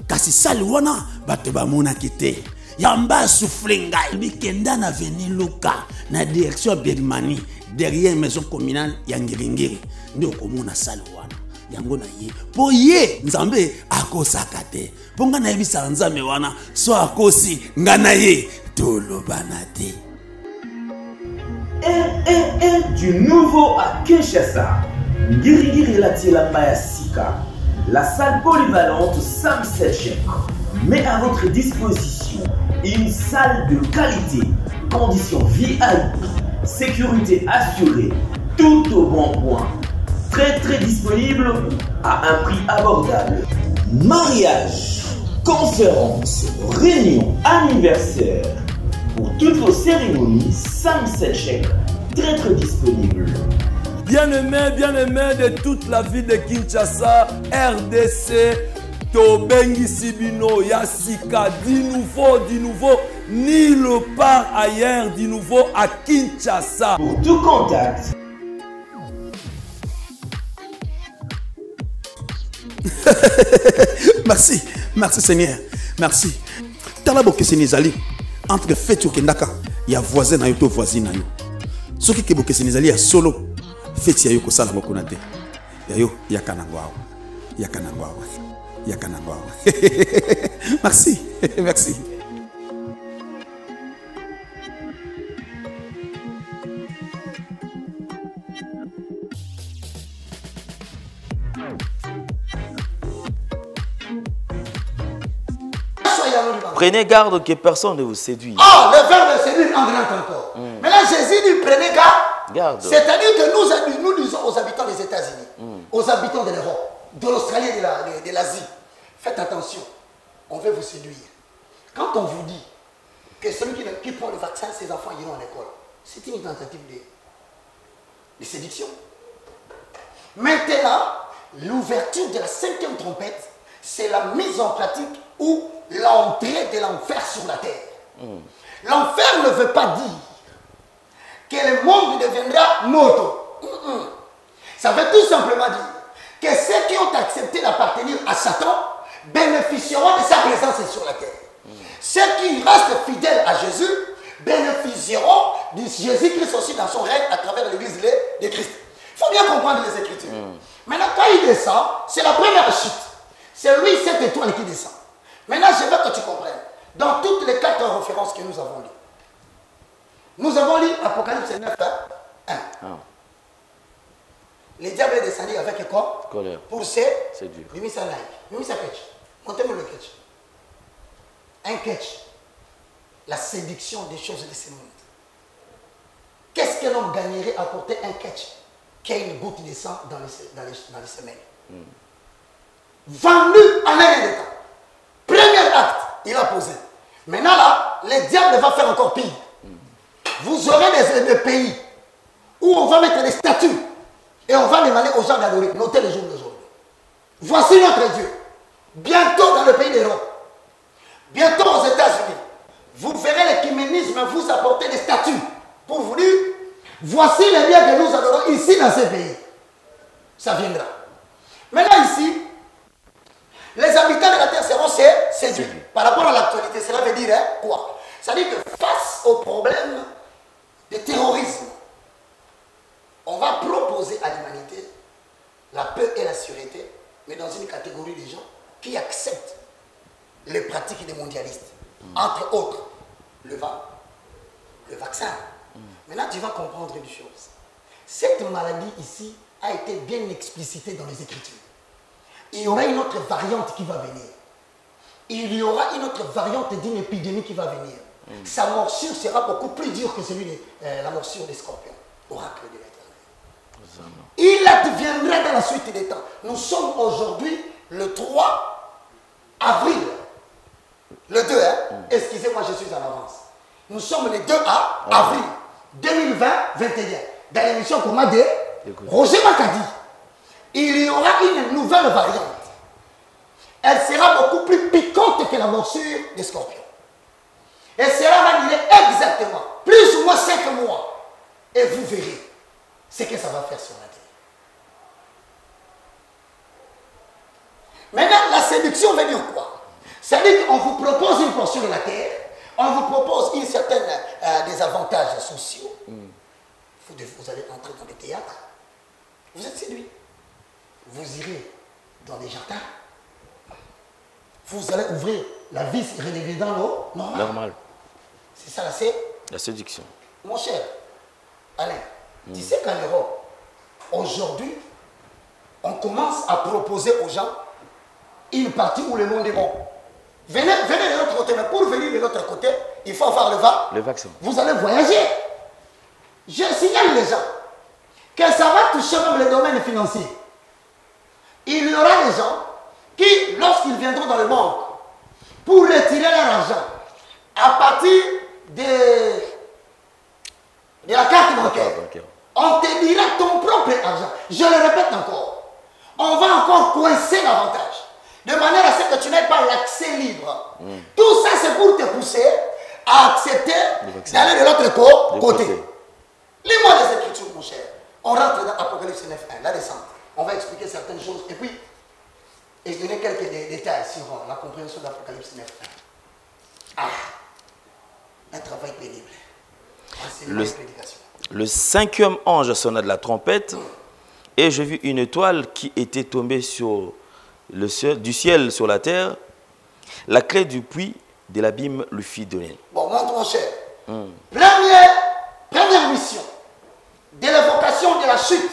kasi sali wana bato bamonaki te yamba asufle ngai. Bikenda na veni luka na direction ya birmanie. Derrière maison communale ya ngiringiri nde okomona sali wana. Yango na ye. Mpo ye nzambe akosaka te. Mpo ngai nayebisaka nzambe wana so akosi ngai na ye. Tolobana te. RRR du nouveau à Kinshasa. Ngirigiri Latielamba ya Sika. La salle polyvalente Sam Selchek met à votre disposition une salle de qualité, conditions VIP, sécurité assurée, tout au bon point. Très très disponible à un prix abordable. Mariage, conférence, réunion, anniversaire. Pour toutes vos cérémonies, Sam Selchek, très très disponible. Bien-aimés, bien-aimés de toute la ville de Kinshasa, RDC, Tobengisi Bino, Yassika, du nouveau, du nouveau, nulle part ailleurs, du nouveau à Kinshasa. Pour tout contact, [laughs] merci merci seigneur merci. Tala bokeseni ezali entre feti okendaka ya voisin na yo to voisine na yo. Soki ke bokeseni ezali ya solo feti ya yo kosala ngo kuna te ya yo yaka nango awa yaka nango awa merci merci Prenez garde que personne ne vous séduise. Ah, le verbe de séduire engrange encore. Maintenant, Jésus dit prenez garde. Regarde. C'est-à-dire que nous, nous disons aux habitants des États-Unis, aux habitants de l'Europe, de l'Australie et de la- de- de l'Asie, faites attention, on veut vous séduire. Quand on vous dit que celui qui, qui prend le vaccin, ses enfants iront à l'école, c'est une tentative de, de séduction. Maintenant, l'ouverture de la cinquième trompette, c'est la mise en pratique ou l'entrée de l'enfer sur la terre. L'enfer ne veut pas dire que le monde deviendra moto. Mm-mm. Ça veut tout simplement dire que ceux qui ont accepté d'appartenir à Satan bénéficieront de sa présence sur la terre. Ceux qui restent fidèles à Jésus bénéficieront de Jésus-Christ aussi dans son règne à travers l'église de- Christ. Il faut bien comprendre les Écritures. Maintenant, quand il descend, c'est la première chute. C'est lui, cette étoile qui descend. Maintenant, je veux que tu comprennes. Dans toutes les quatre références que nous avons lues, nous avons lu Apocalypse 9, 1. Le diable est descendu avec quoi? Colère. Pour se Séduire. Mimi sa like. Mimi sa catch. Montez-moi le catch. Un catch. La séduction des choses de ce monde. Qu'est-ce qu'un homme gagnerait à porter un catch? Qui a une goutte de sang dans les, dans les, dans les semaines Vendu en un temps. Premier acte, il a posé. Maintenant là, le diable va faire encore pire. Vous aurez des, des pays où on va mettre des statues et on va demander aux gens d'adorer. Notez le jour d'aujourd'hui. Voici notre Dieu. Bientôt dans le pays d'Europe, bientôt aux États-Unis, vous verrez l'écuménisme vous apporter des statues pour vous dire voici les biens que nous adorons ici dans ces pays. Ça viendra. Maintenant ici, les habitants de la terre seront sé- séduits. Par rapport à l'actualité, cela veut dire hein, quoi? C'est-à-dire que face au problème de terrorisme, on va proposer à l'humanité la paix et la sûreté, mais dans une catégorie de gens qui acceptent les pratiques des mondialistes. Entre autres, le, va- le vaccin. Maintenant, tu vas comprendre une chose. Cette maladie ici a été bien explicitée dans les Écritures. Il y aura une autre variante qui va venir. Il y aura une autre variante d'une épidémie qui va venir. Sa morsure sera beaucoup plus dure que celui de euh, la morsure des scorpions. Oracle de l'éternel. Il adviendra dans la suite des temps. Nous sommes aujourd'hui le 3 avril. Le 2, hein? Excusez-moi, je suis en avance. Nous sommes le 2 à avril 2020-21. Dans l'émission dit, Roger Macadi, il y aura une nouvelle variante. Elle sera beaucoup plus piquante que la morsure des scorpions. Et cela va durer exactement plus ou moins 5 mois. Et vous verrez ce que ça va faire sur la terre. Maintenant, la séduction veut dire quoi? C'est-à-dire qu'on vous propose une portion de la terre, on vous propose une certaine euh, des avantages sociaux. Vous, devez- vous allez entrer dans des théâtres. Vous êtes séduit. Vous irez dans des jardins. Vous allez ouvrir la vis relevée dans l'eau. Normal. Normal. C'est ça, là, c'est La séduction. mon cher Alain, tu sais qu'en Europe, aujourd'hui, on commence à proposer aux gens une partie où le monde est bon. Venez, venez de l'autre côté, mais pour venir de l'autre côté, il faut avoir le. Le vaccin. Vous allez voyager. Je signale les gens que ça va toucher même le domaine financier. Il y aura des gens qui, lorsqu'ils viendront dans le monde, pour retirer leur argent, à partir de, de la carte bancaire, on te dira ton propre argent. Je le répète encore. On va encore coincer l'avantage. De manière à ce que tu n'aies pas l'accès libre. Tout ça, c'est pour te pousser à accepter d'aller de l'autre côté. côté. Lis-moi les Écritures, mon cher. On rentre dans Apocalypse 9.1, la descente. On va expliquer certaines choses et puis et donner quelques dé- détails sur la compréhension d'Apocalypse 9.1. Ah, un travail pénible. Enseignement Le-. Le cinquième ange sonna de la trompette et je vis une étoile qui était tombée sur le ciel, du ciel sur la terre. La clé du puits de l'abîme lui fit donner. Bon, montre mon cher. Première, première mission de l'évocation de la chute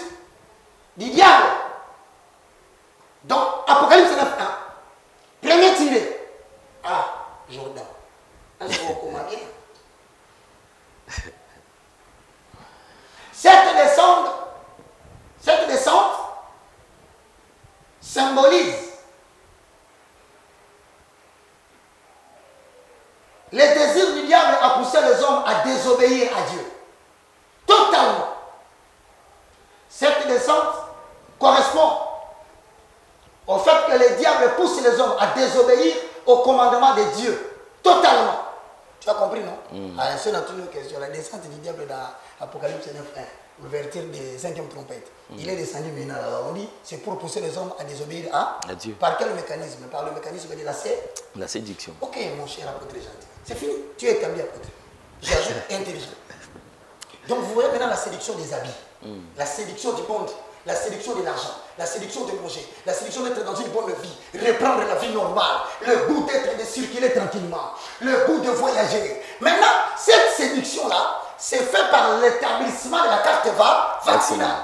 du diable. Donc, Apocalypse 9.1. Premier tiré. Ah, Jordan. Comprend bien [laughs] Cette symbolise les désirs du diable à pousser les hommes à désobéir à Dieu. Totalement. Cette descente correspond au fait que le diable pousse les hommes à désobéir au commandement de Dieu. Totalement. Tu as compris, non? Alors, c'est notre une question. La descente du diable dans Apocalypse 9, 1, l'ouverture des cinquièmes trompettes. Il est descendu maintenant. On dit c'est pour pousser les hommes à désobéir à, À Dieu. Par quel mécanisme? Par le mécanisme de la sé- La séduction. Ok, mon cher apôtre gentil. C'est fini. Tu es établi apôtre. J'ajoute [laughs] intelligent. Donc vous voyez maintenant la séduction des habits, la séduction du monde, la séduction de l'argent, la séduction de manger, la séduction d'être dans une bonne vie, reprendre la vie normale, le goût d'être de circuler tranquillement, le goût de voyager. Maintenant, cette séduction-là, c'est fait par l'établissement de la carte va vaccinale.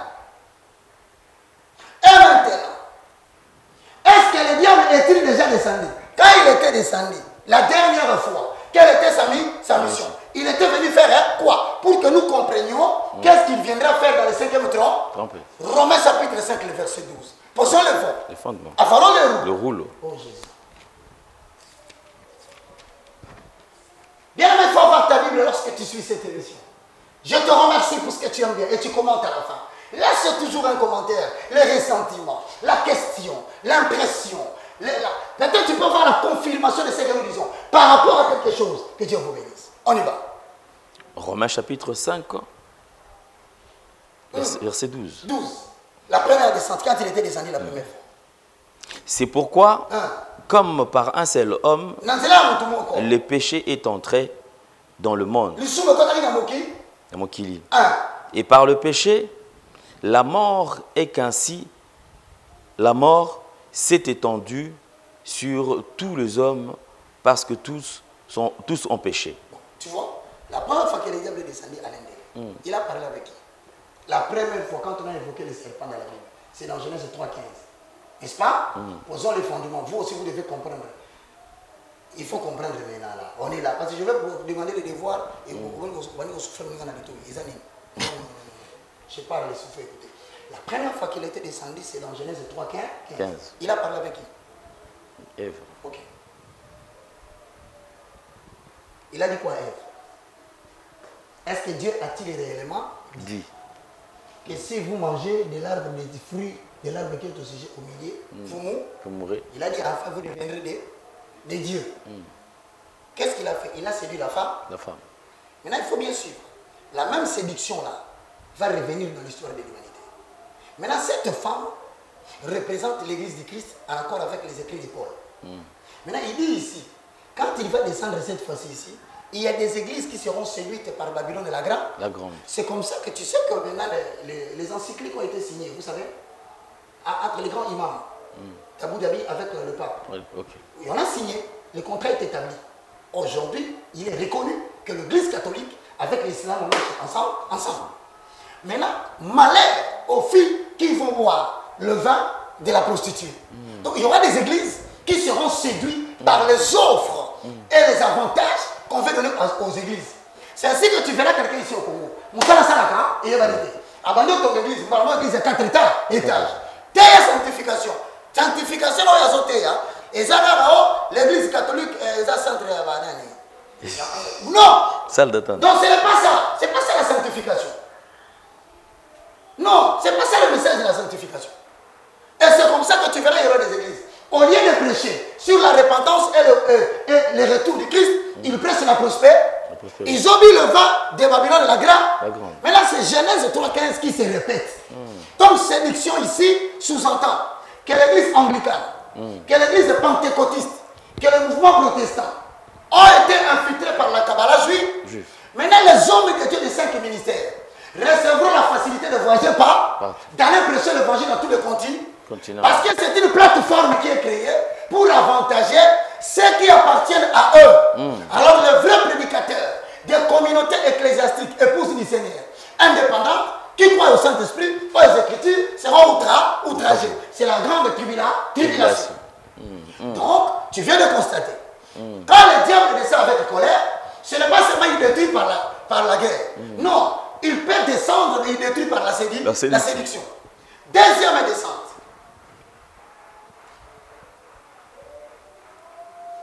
Et maintenant, est-ce que le diable est-il déjà descendu? Quand il était descendu, la dernière fois, quelle était sa, sa mission? Il était venu faire hein, quoi Pour que nous comprenions qu'est-ce qu'il viendra faire dans le cinquième tronc. Romains chapitre 5, le verset 12. Posons le fond. Les fondements. Avalons le roux. Le rouleau. Oh Jésus. Bien il faut avoir ta Bible lorsque tu suis cette émission. Je te remercie pour ce que tu aimes bien et tu commentes à la fin. Laisse toujours un commentaire, les ressentiments, la question, l'impression. le- Peut-être tu peux avoir la confirmation de ce que nous disons par rapport à quelque chose. Que Dieu vous bénisse. On y va. Romains chapitre 5, verset, verset 12. 12. La première descente, quand il était descendu la première fois. C'est pourquoi, Hein. comme par un seul homme, le péché est entré dans le monde. Et par le péché, la mort est qu'ainsi, la mort s'est étendue sur tous les hommes parce que tous, sont, tous ont péché. Tu vois, la première fois que le diable est descendu à l'Inde, il a parlé avec qui La première fois, quand on a évoqué le serpent dans la Bible, c'est dans Genèse 3,15. N'est-ce pas? Posons les fondements. Vous aussi, vous devez comprendre. Il faut comprendre maintenant là. On est là. Parce que je vais vous demander les devoirs et vous pouvez vous souffrir non. Je parle les souffrir, écoutez. La première fois qu'il était descendu, c'est dans Genèse 3,15. 15. Il a parlé avec qui? Ève. Ok. Il a dit quoi, Ève? Est-ce que Dieu a-t-il réellement dit, que si vous mangez de l'arbre des fruits, de l'arbre qui est au sujet au milieu, vous mourrez vous mourrez. Il a dit à la fin, vous deviendrez des, des dieux. Qu'est-ce qu'il a fait? Il a séduit la femme. La femme. Maintenant, il faut bien suivre. La même séduction-là va revenir dans l'histoire de l'humanité. Maintenant, cette femme représente l'Église du Christ en accord avec les écrits de Paul. Maintenant, il dit ici, quand il va descendre cette fois-ci ici, il y a des églises qui seront séduites par Babylone de la Grande. La grande. C'est comme ça que tu sais que maintenant les, les- les encycliques ont été signées, vous savez, à- entre les grands imams d'Abu Dhabi avec euh, le pape. Et on a signé, le contrat est établi. Aujourd'hui, il est reconnu que l'Église catholique, avec l'islam, marche ensemble, ensemble. Maintenant, malheur aux filles qui vont boire le vin de la prostituée. Donc il y aura des églises qui seront séduites par les offres et les avantages qu'on veut donner aux, églises. C'est ainsi que tu verras quelqu'un ici au Congo. Moussala Salaka, et validé. Abandonne ton église, normalement l'église est 4 étages, étages. Telle sanctification. Sanctification, on y a sauté. hein. Et ça, là, l'église catholique, ça, centre à banane. [laughs] Non! Salle d'attente. Donc ce n'est pas ça. C'est pas ça la sanctification. Non, c'est pas ça le message de la sanctification. Et c'est comme ça que tu verras, il y aura des églises. Au lieu de prêcher sur la repentance et le, euh, et le retour du Christ, ils prêchent la prospère. prospérité. Ils ont mis le vin de Babylone la grande. Mais là, c'est Genèse 3.15 qui se répète. Donc, séduction ici sous-entend que l'église anglicane, que l'église pentecôtiste, que le mouvement protestant ont été infiltrés par la Kabbalah juive. Juif. Maintenant, les hommes de Dieu des cinq ministères recevront la facilité de voyager par, d'aller prêcher l'évangile dans tous les continents. Continent. Parce que c'est une plateforme qui est créée pour avantager ceux qui appartiennent à eux. Alors, les vrais prédicateurs des communautés ecclésiastiques, épouses du Seigneur, indépendantes, qui croient au Saint-Esprit, aux Écritures, seront outra, outragés. C'est la grande tribula- tribulation. Donc, tu viens de constater. Quand le diable descend avec colère, ce n'est pas seulement il détruit par la, par la guerre. Non, il peut descendre et il détruit par la, sédu- La séduction. la séduction. Deuxième descente.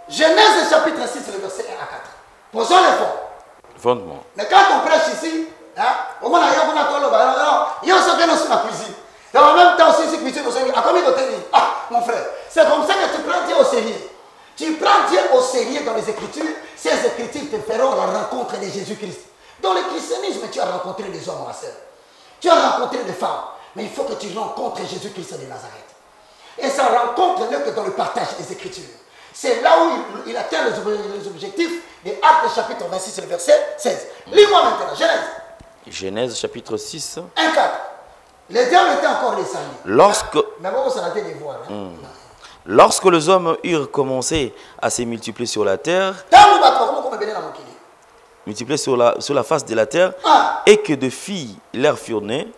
Genèse chapitre 6, le verset 1 à 4. Posons les fonds. Fondement. Mais quand on prêche ici, hein, au moins, il y a un peu de il y a aussi dans la cuisine. Et en même temps, aussi, c'est cuisine, à combien de temps Ah, mon frère, c'est comme ça que tu prends Dieu au sérieux. Tu prends Dieu au sérieux dans les Écritures, ces Écritures te feront la rencontre de Jésus-Christ. Dans le christianisme, tu as rencontré des hommes, ma soeur. Rencontré des femmes. Mais il faut que tu rencontres Jésus-Christ de Nazareth. Et ça rencontre n'est que dans le partage des Écritures. C'est là où il, il atteint les, ob- les objectifs des Actes chapitre 26, le verset 16. Lis-moi maintenant, Genèse Genèse chapitre 6. 1, 4. Le diable était encore descendu. Lorsque, Mais bon, ça des voix. hein. lorsque les hommes eurent commencé à se multiplier sur la terre, multiplier sur la, sur la face de la terre, Ah. et que de filles leur furent nées,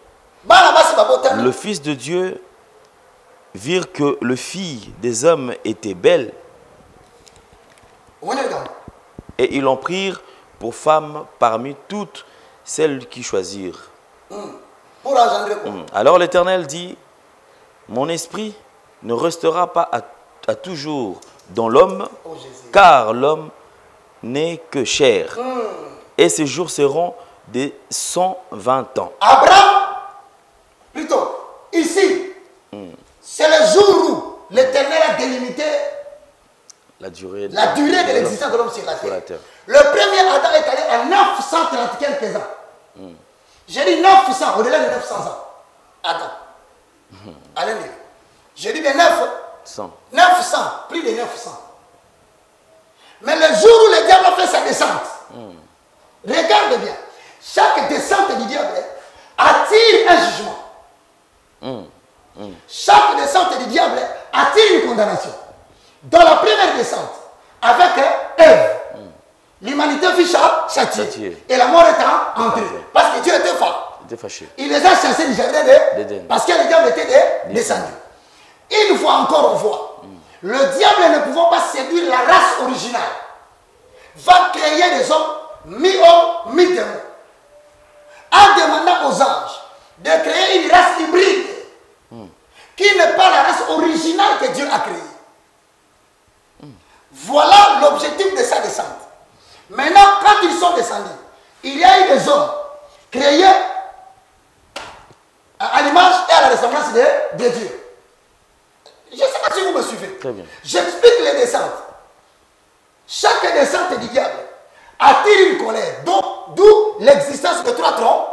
le Fils de Dieu virent que le fille des hommes était belle, et ils l'en prirent pour femme parmi toutes celles qui choisirent. engendrer quoi? Alors l'Éternel dit, mon esprit ne restera pas à, à toujours dans l'homme, Oh car l'homme n'est que chair. Et ses jours seront des 120 ans. Abraham, plutôt, ici, c'est le jour où l'Éternel a délimité La durée de, la durée de l'homme l'existence de l'homme sur la sur la terre. Le premier Adam est allé à 930 quelques ans. J'ai dit 900, au-delà de 900 ans. Adam. Allez, lire. J'ai dit bien 9, 100. 900, plus de 900. Mais le jour où le diable a fait sa descente, regarde bien, chaque descente du diable attire un jugement. Chaque descente du diable attire une condamnation. Dans la première descente, avec Ève, l'humanité fut châtiée. Et la mort est en- entrée. Parce que Dieu était fort. Il était fâché. Il les a chassés du jardin D'Éden. parce que le diable était de- descendu. Une fois encore, on voit, le diable ne pouvant pas séduire la race originale, va créer des hommes mi-hommes, mi-démons, en demandant aux anges de créer une race hybride qui n'est pas la race originale que Dieu a créée. Voilà l'objectif de sa descente. Maintenant, quand ils sont descendus, il y a eu des hommes créés à l'image et à la ressemblance de, de Dieu. Je ne sais pas si vous me suivez. J'explique les descentes. Chaque descente du diable attire une colère, d'où l'existence de trois troncs.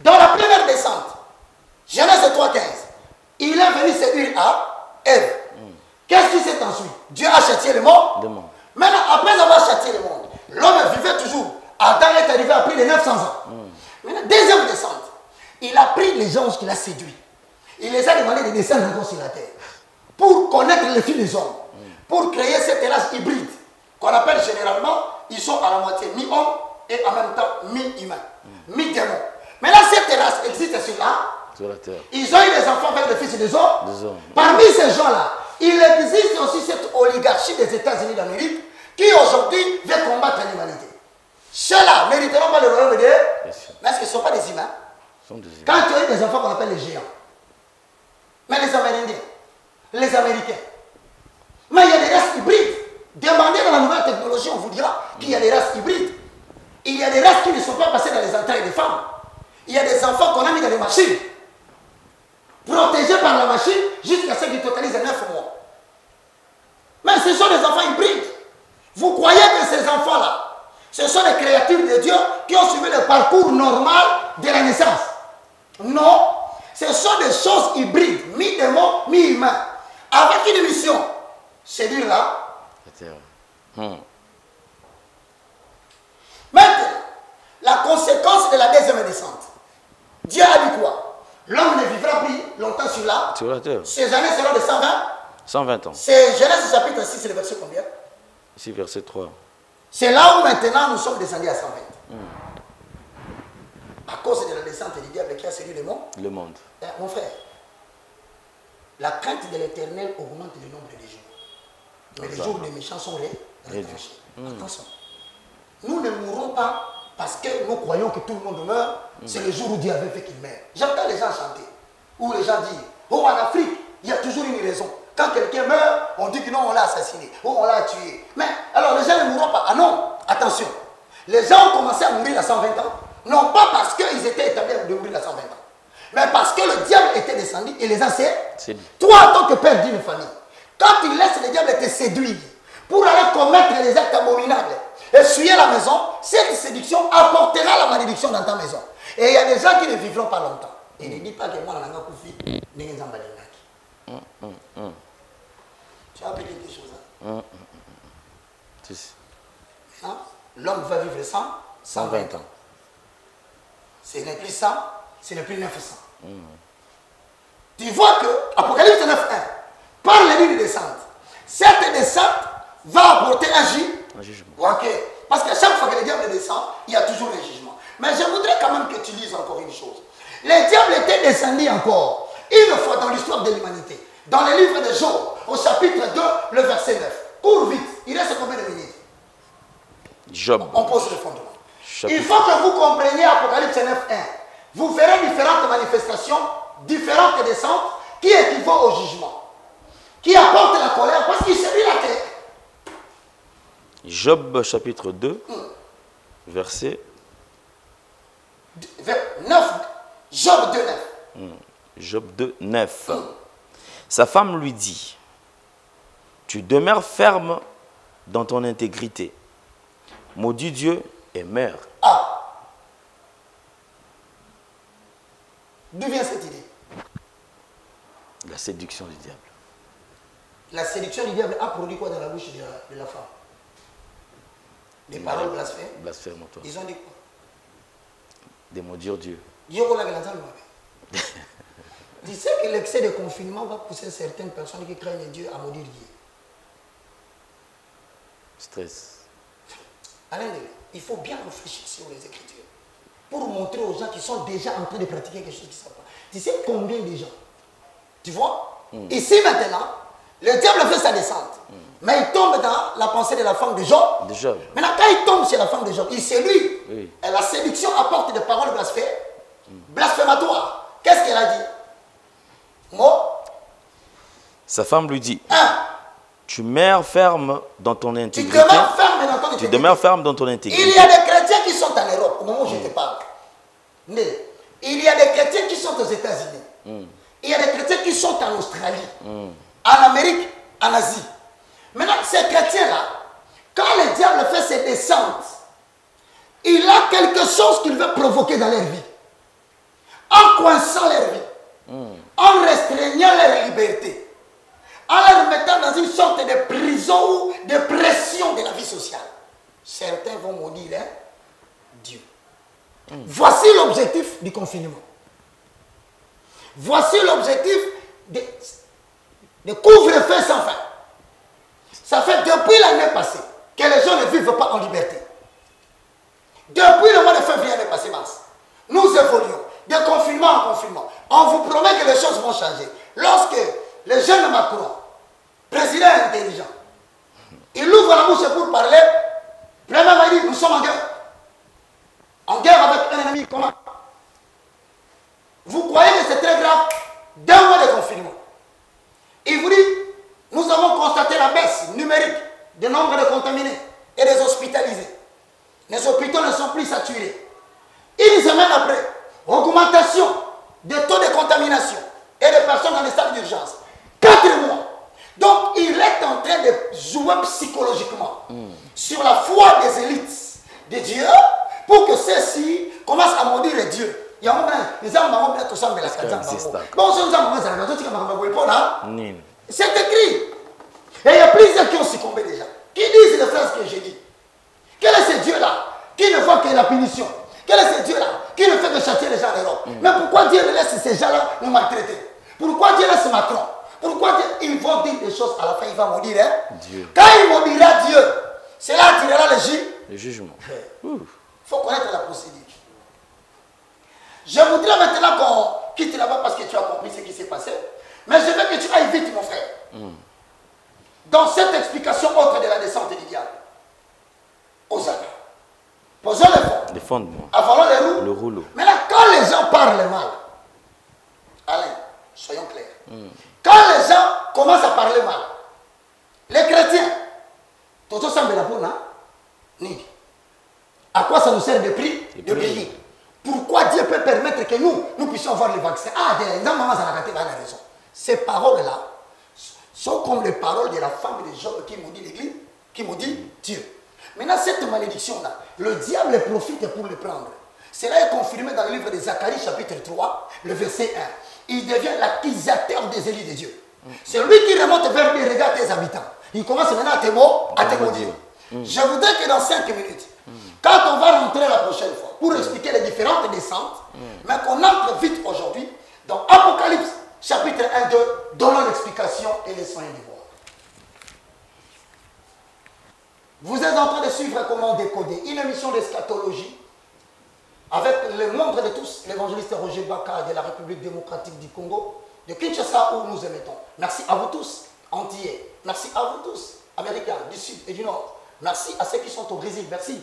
Dans la première descente, Genèse 3.15, il est venu séduire à Ève. Qu'est-ce qui s'est ensuite? Dieu a châtié le monde. Maintenant, après avoir châtié le monde, l'homme vivait toujours. Adam est arrivé à plus de 900 ans. Maintenant, deuxième descente, il a pris les anges qu'il a séduits. Il les a demandé de descendre encore sur la terre pour connaître les filles des hommes, pour créer cette race hybride qu'on appelle généralement, ils sont à la moitié mi-homme et en même temps mi-humain, mi-démon. Mais là, cette race existe sur là. Sur la terre. Ils ont eu des enfants avec des fils des hommes. Des hommes. Parmi ces gens-là, il existe aussi cette oligarchie des États-Unis d'Amérique qui aujourd'hui veut combattre l'humanité. Ceux-là mériteront pas le royaume de Dieu, mais est-ce qu'ils ne sont pas des humains Ce sont des humains. Quand tu as eu des enfants qu'on appelle les géants, mais les Amérindiens, les Américains, mais il y a des races hybrides. Demandez dans la nouvelle technologie, on vous dira qu'il y a des races hybrides. Il y a des races qui ne sont pas passées dans les entrailles des femmes. Il y a des enfants qu'on a mis dans les machines, protégés par la machine jusqu'à ce qu'ils totalisent 9 mois. Mais ce sont des enfants hybrides. Vous croyez que ces enfants-là, ce sont des créatures de Dieu qui ont suivi le parcours normal de la naissance? Non, ce sont des choses hybrides, mi-démon, mi-humain, avec une mission. Séduire là. Maintenant, la conséquence de la deuxième descente. Dieu a dit quoi? L'homme ne vivra plus longtemps sur la terre. Ses années seront de 120. 120 ans. C'est Genèse chapitre 6, c'est le verset combien? Ici, verset 3. C'est là où maintenant nous sommes descendus à 120. À cause de la descente du diable qui a séduit le monde, Le monde. Eh, mon frère, la crainte de l'éternel augmente le nombre de jours. Mais les jours des méchants sont ré- retranchés. Attention. Nous ne mourrons pas parce que nous croyons que tout le monde meurt. C'est le jour où Dieu avait fait qu'il meurt. J'entends les gens chanter. Ou les gens dire Oh, en Afrique, Il y a toujours une raison. Quand quelqu'un meurt, on dit que non, on l'a assassiné, ou on l'a tué. Mais alors les gens ne mourront pas. Ah non, attention. Les gens ont commencé à mourir à 120 ans. Non pas parce qu'ils étaient établis de mourir à 120 ans. Mais parce que le diable était descendu et les a sé- Séduit. Toi, en tant que père d'une famille, quand tu laisses le diable te séduire pour aller commettre les actes abominables, essuyer la maison, cette séduction apportera la malédiction dans ta maison. Et il y a des gens qui ne vivront pas longtemps. Et ne dis pas que moi, la nanga koufi, ndenge nzamba alingaki. Tu as appris quelque chose. hein? Hein? L'homme va vivre 100, 120 ans. Ce n'est plus 100, ce n'est plus 900. Tu vois que Apocalypse 9.1 parle de l'île descente. Cette descente va apporter un ju- Un jugement. Parce qu'à chaque fois que le diable descend, il y a toujours un jugement. Mais je voudrais quand même que tu lises encore une chose. Le diable était descendu encore une fois dans l'histoire de l'humanité. Dans le livre de Job, au chapitre 2, le verset 9. Cours vite. Il reste combien de minutes? Job. on pose le fondement. Chapitre- Il faut que vous compreniez Apocalypse 9.1. Vous verrez différentes manifestations, différentes descentes qui équivaut au jugement, qui apportent la colère parce qu'il séduit la terre. Job chapitre 2, verset Vers 9, Job 2.9. Job 2, 9. Sa femme lui dit, tu demeures ferme dans ton intégrité. Maudit Dieu et meurs. Ah D'où vient cette idée? La séduction du diable. La séduction du diable a produit quoi dans la bouche de la, de la femme? Des paroles blasphèmes. Blasphème toi. Ils ont dit quoi? De maudire Dieu. [laughs] Tu sais que l'excès de confinement va pousser certaines personnes qui craignent Dieu à maudire Dieu. Stress. Alain, il faut bien réfléchir sur les Écritures pour montrer aux gens qui sont déjà en train de pratiquer quelque chose qui ne savent pas. Tu sais combien de gens? Tu vois? Ici maintenant, le diable fait sa descente. Mais il tombe dans la pensée de la femme de Job. De Job. Maintenant, quand il tombe chez la femme de Job, il séduit. Oui. Et la séduction apporte des paroles blasphé- blasphématoires. Qu'est-ce qu'elle a dit? Mot Sa femme lui dit, 1. tu meurs ferme dans ton Tu intégrité. demeures ferme dans ton Tu intégrité. demeures ferme dans ton Il y intégrité. a des chrétiens qui sont en Europe, au moment où je te parle. Mais il y a des chrétiens qui sont aux États-Unis. Il y a des chrétiens qui sont en Australie, en Amérique, en Asie. Maintenant, ces chrétiens-là, quand le diable fait ses descentes, il a quelque chose qu'il veut provoquer dans leur vie. En coinçant leur vie, en restreignant leur liberté, en les mettant dans une sorte de prison ou de pression de la vie sociale. Certains vont maudire hein, Dieu. Voici l'objectif du confinement. Voici l'objectif de, de couvre-feu sans fin. L'année que les gens ne vivent pas en liberté. Depuis le mois de février l'année passée, mars, nous évoluons de confinement en confinement. On vous promet que les choses vont changer. Lorsque le jeune Macron, président intelligent, il ouvre la bouche pour parler, premièrement il dit, nous sommes en guerre. En guerre avec un ennemi commun. Vous croyez que c'est très grave? Deux mois de confinement. Il vous dit, nous avons constaté la baisse numérique du nombre de contaminés et des hospitalisés. Les hôpitaux ne sont plus saturés. Une semaine après, augmentation des taux de contamination et des personnes dans les stades d'urgence. Quatre mois. Donc, il est en train de jouer psychologiquement sur la foi des élites de Dieu pour que ceux-ci commencent à maudire Dieu. Il y a un moment, les la raison, c'est qu'on va Nini. c'est écrit. Et il y a plusieurs qui ont succombé déjà. Qui disent les phrases que j'ai dit. Quel est ce Dieu-là qui ne voit que la punition? Quel est ce Dieu-là qui ne fait que châtier les gens en Europe Mais pourquoi Dieu laisse ces gens-là nous maltraiter? Pourquoi Dieu laisse Macron? Pourquoi Dieu Ils vont dire des choses, à la fin? Il va maudire. Hein? Dieu. Quand il maudira Dieu, cela attirera le juge. Le jugement. Il faut connaître la procédure. Je voudrais maintenant qu'on quitte là-bas parce que tu as compris ce qui s'est passé. Mais je veux que tu ailles vite, mon frère. Dans cette explication autre de la descente du diable. Aux Posons les fonds. Les. Avalons les roues. Le rouleau. Maintenant, quand les gens parlent mal, Alain, soyons clairs. Quand les gens commencent à parler mal, les chrétiens, Toto Sambela Bona, Nini. À quoi ça nous sert de prier De prier. Pourquoi Dieu peut permettre que nous, nous puissions avoir le vaccin? Ah, des gens, maman, ça a raison. Ces paroles-là sont comme les paroles de la femme de Job qui m'ont dit l'Église, qui m'ont dit Dieu. Maintenant, cette malédiction-là, le diable profite pour le prendre. Cela est confirmé dans le livre de Zacharie, chapitre 3, le verset 1. Il devient l'accusateur des élus de Dieu. C'est lui qui remonte vers lui et regarde tes habitants. Il commence maintenant à te, maudire. Je voudrais que dans 5 minutes, quand on va rentrer la prochaine fois pour expliquer les différentes descentes, mais qu'on entre vite aujourd'hui dans Apocalypse, chapitre 1, 2, donnons l'explication et les soins de voir. Vous êtes en train de suivre comment décoder une émission d'eschatologie avec le membre de tous, l'évangéliste Roger Baka de la République démocratique du Congo, de Kinshasa où nous émettons. Merci à vous tous, entiers. Merci à vous tous, Américains du Sud et du Nord. Merci à ceux qui sont au Brésil. Merci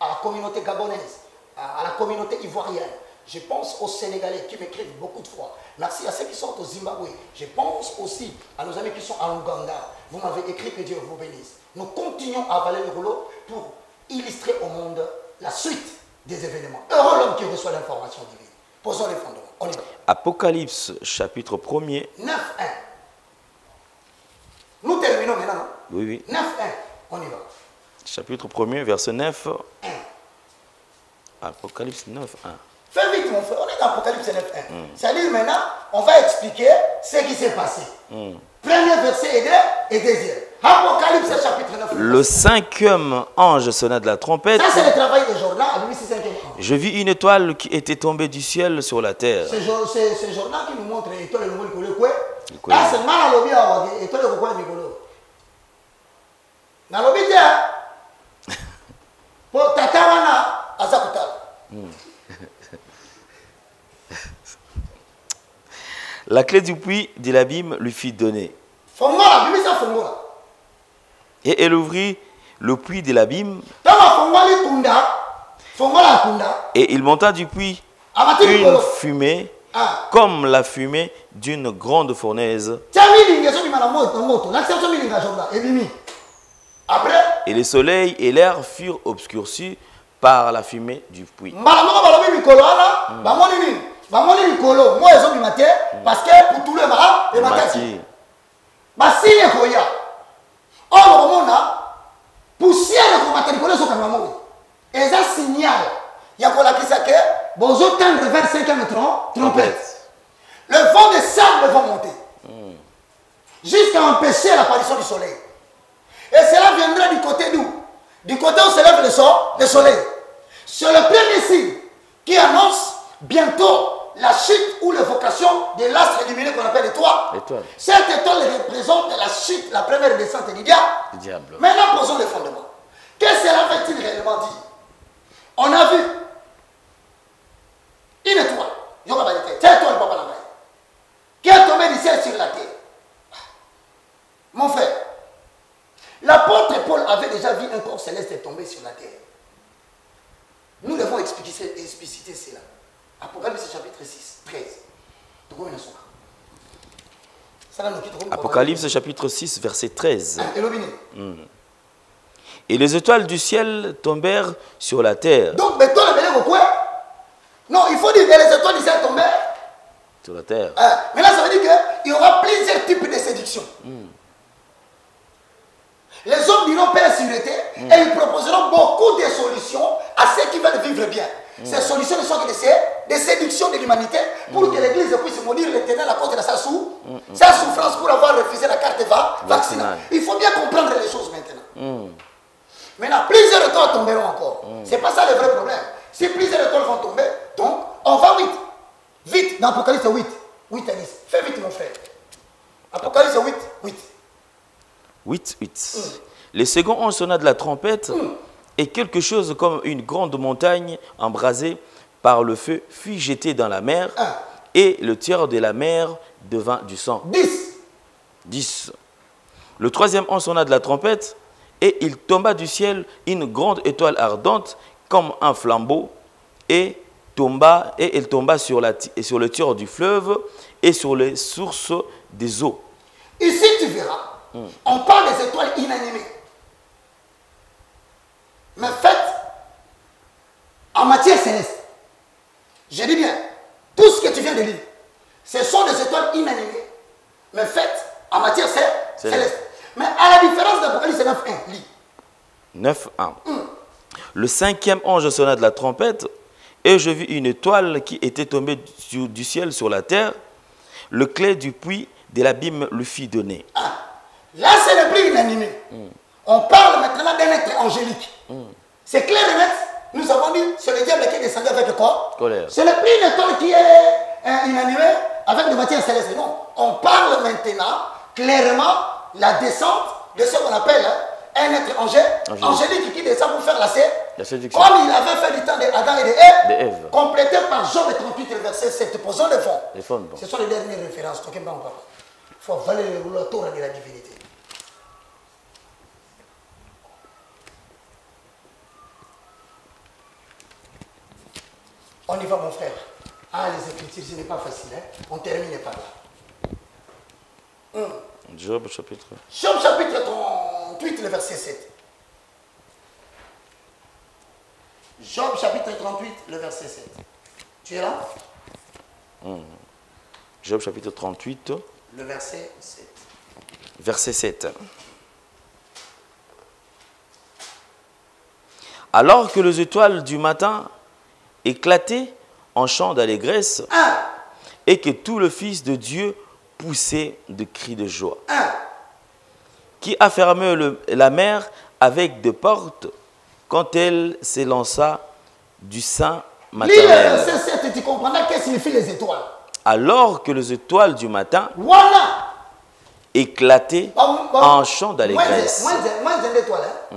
à la communauté gabonaise, à la communauté ivoirienne. Je pense aux Sénégalais qui m'écrivent beaucoup de fois. Merci à ceux qui sont au Zimbabwe. Je pense aussi à nos amis qui sont en Ouganda. Vous m'avez écrit que Dieu vous bénisse. Nous continuons à avaler le rouleau pour illustrer au monde la suite des événements. Heureux l'homme qui reçoit l'information divine. Posons les fondements. On y va. Apocalypse chapitre 1er. 9-1. Nous terminons maintenant. non Oui, oui. 9-1. On y va. Chapitre 1er, verset 9. Apocalypse 9, 1. Fais vite, mon frère. On est dans Apocalypse 9.1. C'est-à-dire maintenant, on va expliquer ce qui s'est passé. Premier verset et, deux, et deuxième. Apocalypse chapitre 9. Le cinquième ange sonna de la trompette. Ça, c'est le travail des journaux à BBC 5 ans. Je vis une étoile qui était tombée du ciel sur la terre. C'est c'est- c'est journal qui nous montre étoile le mot likolo kwe. Ah, c'est mal à lobby à wage, étoile le quoi mikolo. Na lobby te. Po [laughs] tata La clé du puits de l'abîme lui fut donnée. Et elle ouvrit le puits de l'abîme, et il monta du puits amati une mikolo. fumée Ah. comme la fumée d'une grande fournaise. Et le soleil et l'air furent obscurcis par la fumée du puits. Bamoni nini? Bamoni mikolo, mo ezobima te, parce que putulu emataki. Basili ekoya oyo komona poussière ekomata likolo ezokanga moi eza signal ya kolakisa ke bozotendre vers 5 trompette. Le vent de sable va monter. Jusqu'à empêcher l'apparition du soleil. Et cela viendra du côté d'où? Du côté où se lève le, so- le soleil. C'est le premier signe qui annonce bientôt la chute ou l'évocation de l'astre illuminé qu'on appelle l'étoile. L'étoile. Cette étoile représente la chute, la première descente du diable. Maintenant, posons les fondements. Qu'est-ce que cela veut-il réellement dire? On a vu une étoile, cette étoile, Papa Lamaï, qui est tombée du ciel sur la terre? Mon frère, l'apôtre Paul avait déjà vu un corps céleste tomber sur la terre. Nous devons expliciter cela. Apocalypse chapitre 6, 13. Tokomi na suka. Sala noki tokomi Apocalypse chapitre 6, verset 13. Ah, nini? Et les étoiles du ciel tombèrent sur la terre. Donc, mais toi, Non, il faut dire que les étoiles du ciel tombent. Sur la terre. Hein, Mais là, ça veut dire qu'il y aura plusieurs types de séduction. Les hommes diront paix et sûreté et ils proposeront beaucoup de solutions à ceux qui veulent vivre bien. Ces solutions ne sont que des, sé- des séductions de l'humanité pour que l'Église puisse maudire l'éternel à cause de sa, sou- sa souffrance pour avoir refusé la carte va vaccinale. Il faut bien comprendre les choses maintenant. Maintenant, plusieurs étoiles tomberont encore. C'est pas ça le vrai problème. Si plusieurs étoiles vont tomber, donc on va vite. Vite, dans Apocalypse 8. 8 à 10. Fais vite, mon frère. Apocalypse 8, 8. 8, 8. Le second ange sonna de la trompette et quelque chose comme une grande montagne embrasée par le feu fut jeté dans la mer Un. et le tiers de la mer devint du sang. 10. 10. Le troisième ange sonna de la trompette et il tomba du ciel une grande étoile ardente comme un flambeau et tomba et elle tomba sur, la, ti- et sur le tiers du fleuve et sur les sources des eaux. Ici, tu verras, on parle des étoiles inanimées. Mais faites en matière céleste. Je dis bien, tout ce que tu viens de lire, ce sont des étoiles inanimées, mais faites en matière cé- Céleste. céleste. Mais à la différence d'Apocalypse 9.1, lis. 9.1. Le cinquième ange sonna de la trompette, et je vis une étoile qui était tombée du, du ciel sur la terre. Le clé du puits de l'abîme lui fit donner. Là, c'est le plus inanimé. On parle maintenant d'un être angélique. C'est clair et net. Nous avons dit, c'est le diable qui est descendu avec quoi Colère. C'est le plus une étoile qui est euh, inanimé avec des matières célestes. Non, on parle maintenant clairement la descente de ce qu'on appelle hein, un être angé- Angélique. angélique qui descend pour faire la, sé- La séduction. Comme il avait fait du temps d'Adam et de Ève, complété par Job 38, verset 7. Posons le fond. Les fonds, bon. Ce sont les dernières références. Il faut avaler le rouleau de la divinité. On y va, mon frère. Ah, les écritures, ce n'est pas facile. Hein? On termine par là. Job chapitre. Job chapitre 38, le verset 7. Job chapitre 38, le verset 7. Tu es là? Job chapitre 38, Le verset 7. verset 7. Alors que les étoiles du matin éclataient en chant d'allégresse 1. et que tout le Fils de Dieu poussait de cris de joie, 1. qui a fermé le- la mer avec des portes quand elle s'élança du sein maternel. verset 7 et tu comprendras qu'est-ce que signifient les étoiles. Alors que les étoiles du matin Voilà. éclataient Ba- ba- en chant d'allégresse. Moins moins d'étoiles. De.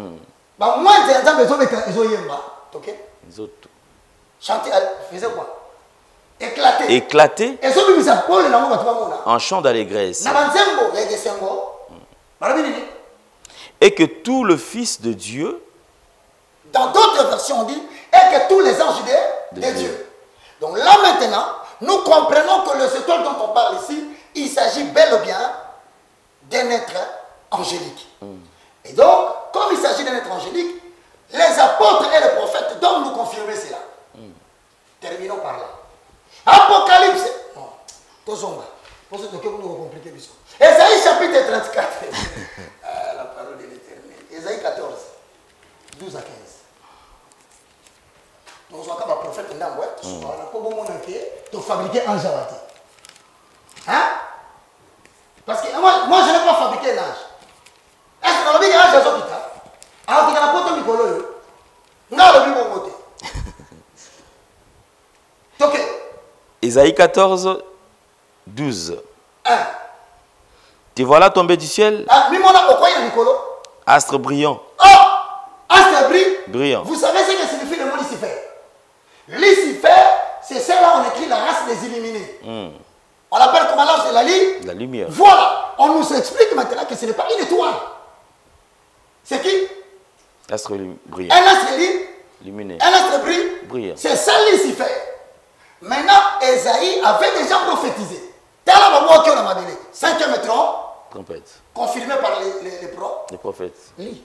Ok? Chanter, faisait quoi? Éclater. bamona. en chant d'allégresse. Et que tout le Fils de Dieu Dans d'autres versions, on dit et que tous les anges de, De de Dieu. Dieu. Donc là maintenant, nous comprenons que les étoiles dont on parle ici, il s'agit bel et bien d'un être angélique. Et donc, comme il s'agit d'un être angélique, les apôtres et les prophètes doivent nous confirmer cela. Terminons par là. Apocalypse. Non, Tozonga. Bisous. Ésaïe chapitre 34. [laughs] Ah, la parole de l'éternel. Ésaïe 14. 12 à 15. tozwaka baprofete ndambo tosowana mpo bomona ke tofabrike ange awa te hein? Parce que moi, moi je n'ai pas fabriqué un ange est ce nalobi ke ange azokita akokita na poto mikolo oyo nga alobi bongo te toke Ésaïe 14, 12. 1 Te voilà tombé du ciel, Ah, astre brillant, oh astre brille brillant. Vous savez ce que signifie le mot Lucifer? Lucifer, c'est celle-là où on écrit la race des illuminés. On l'appelle comment l'ange de la ligne La lumière. Voilà, on nous explique maintenant que ce n'est pas une étoile. C'est qui? Astre brillant, Un astre lumineux. un astre. Brillant. C'est ça Lucifer. Maintenant, Esaïe avait déjà prophétisé. Tel a mabélé. Cinquième tronc, Trompette. confirmé par les, les, les. Les prophètes. Lis.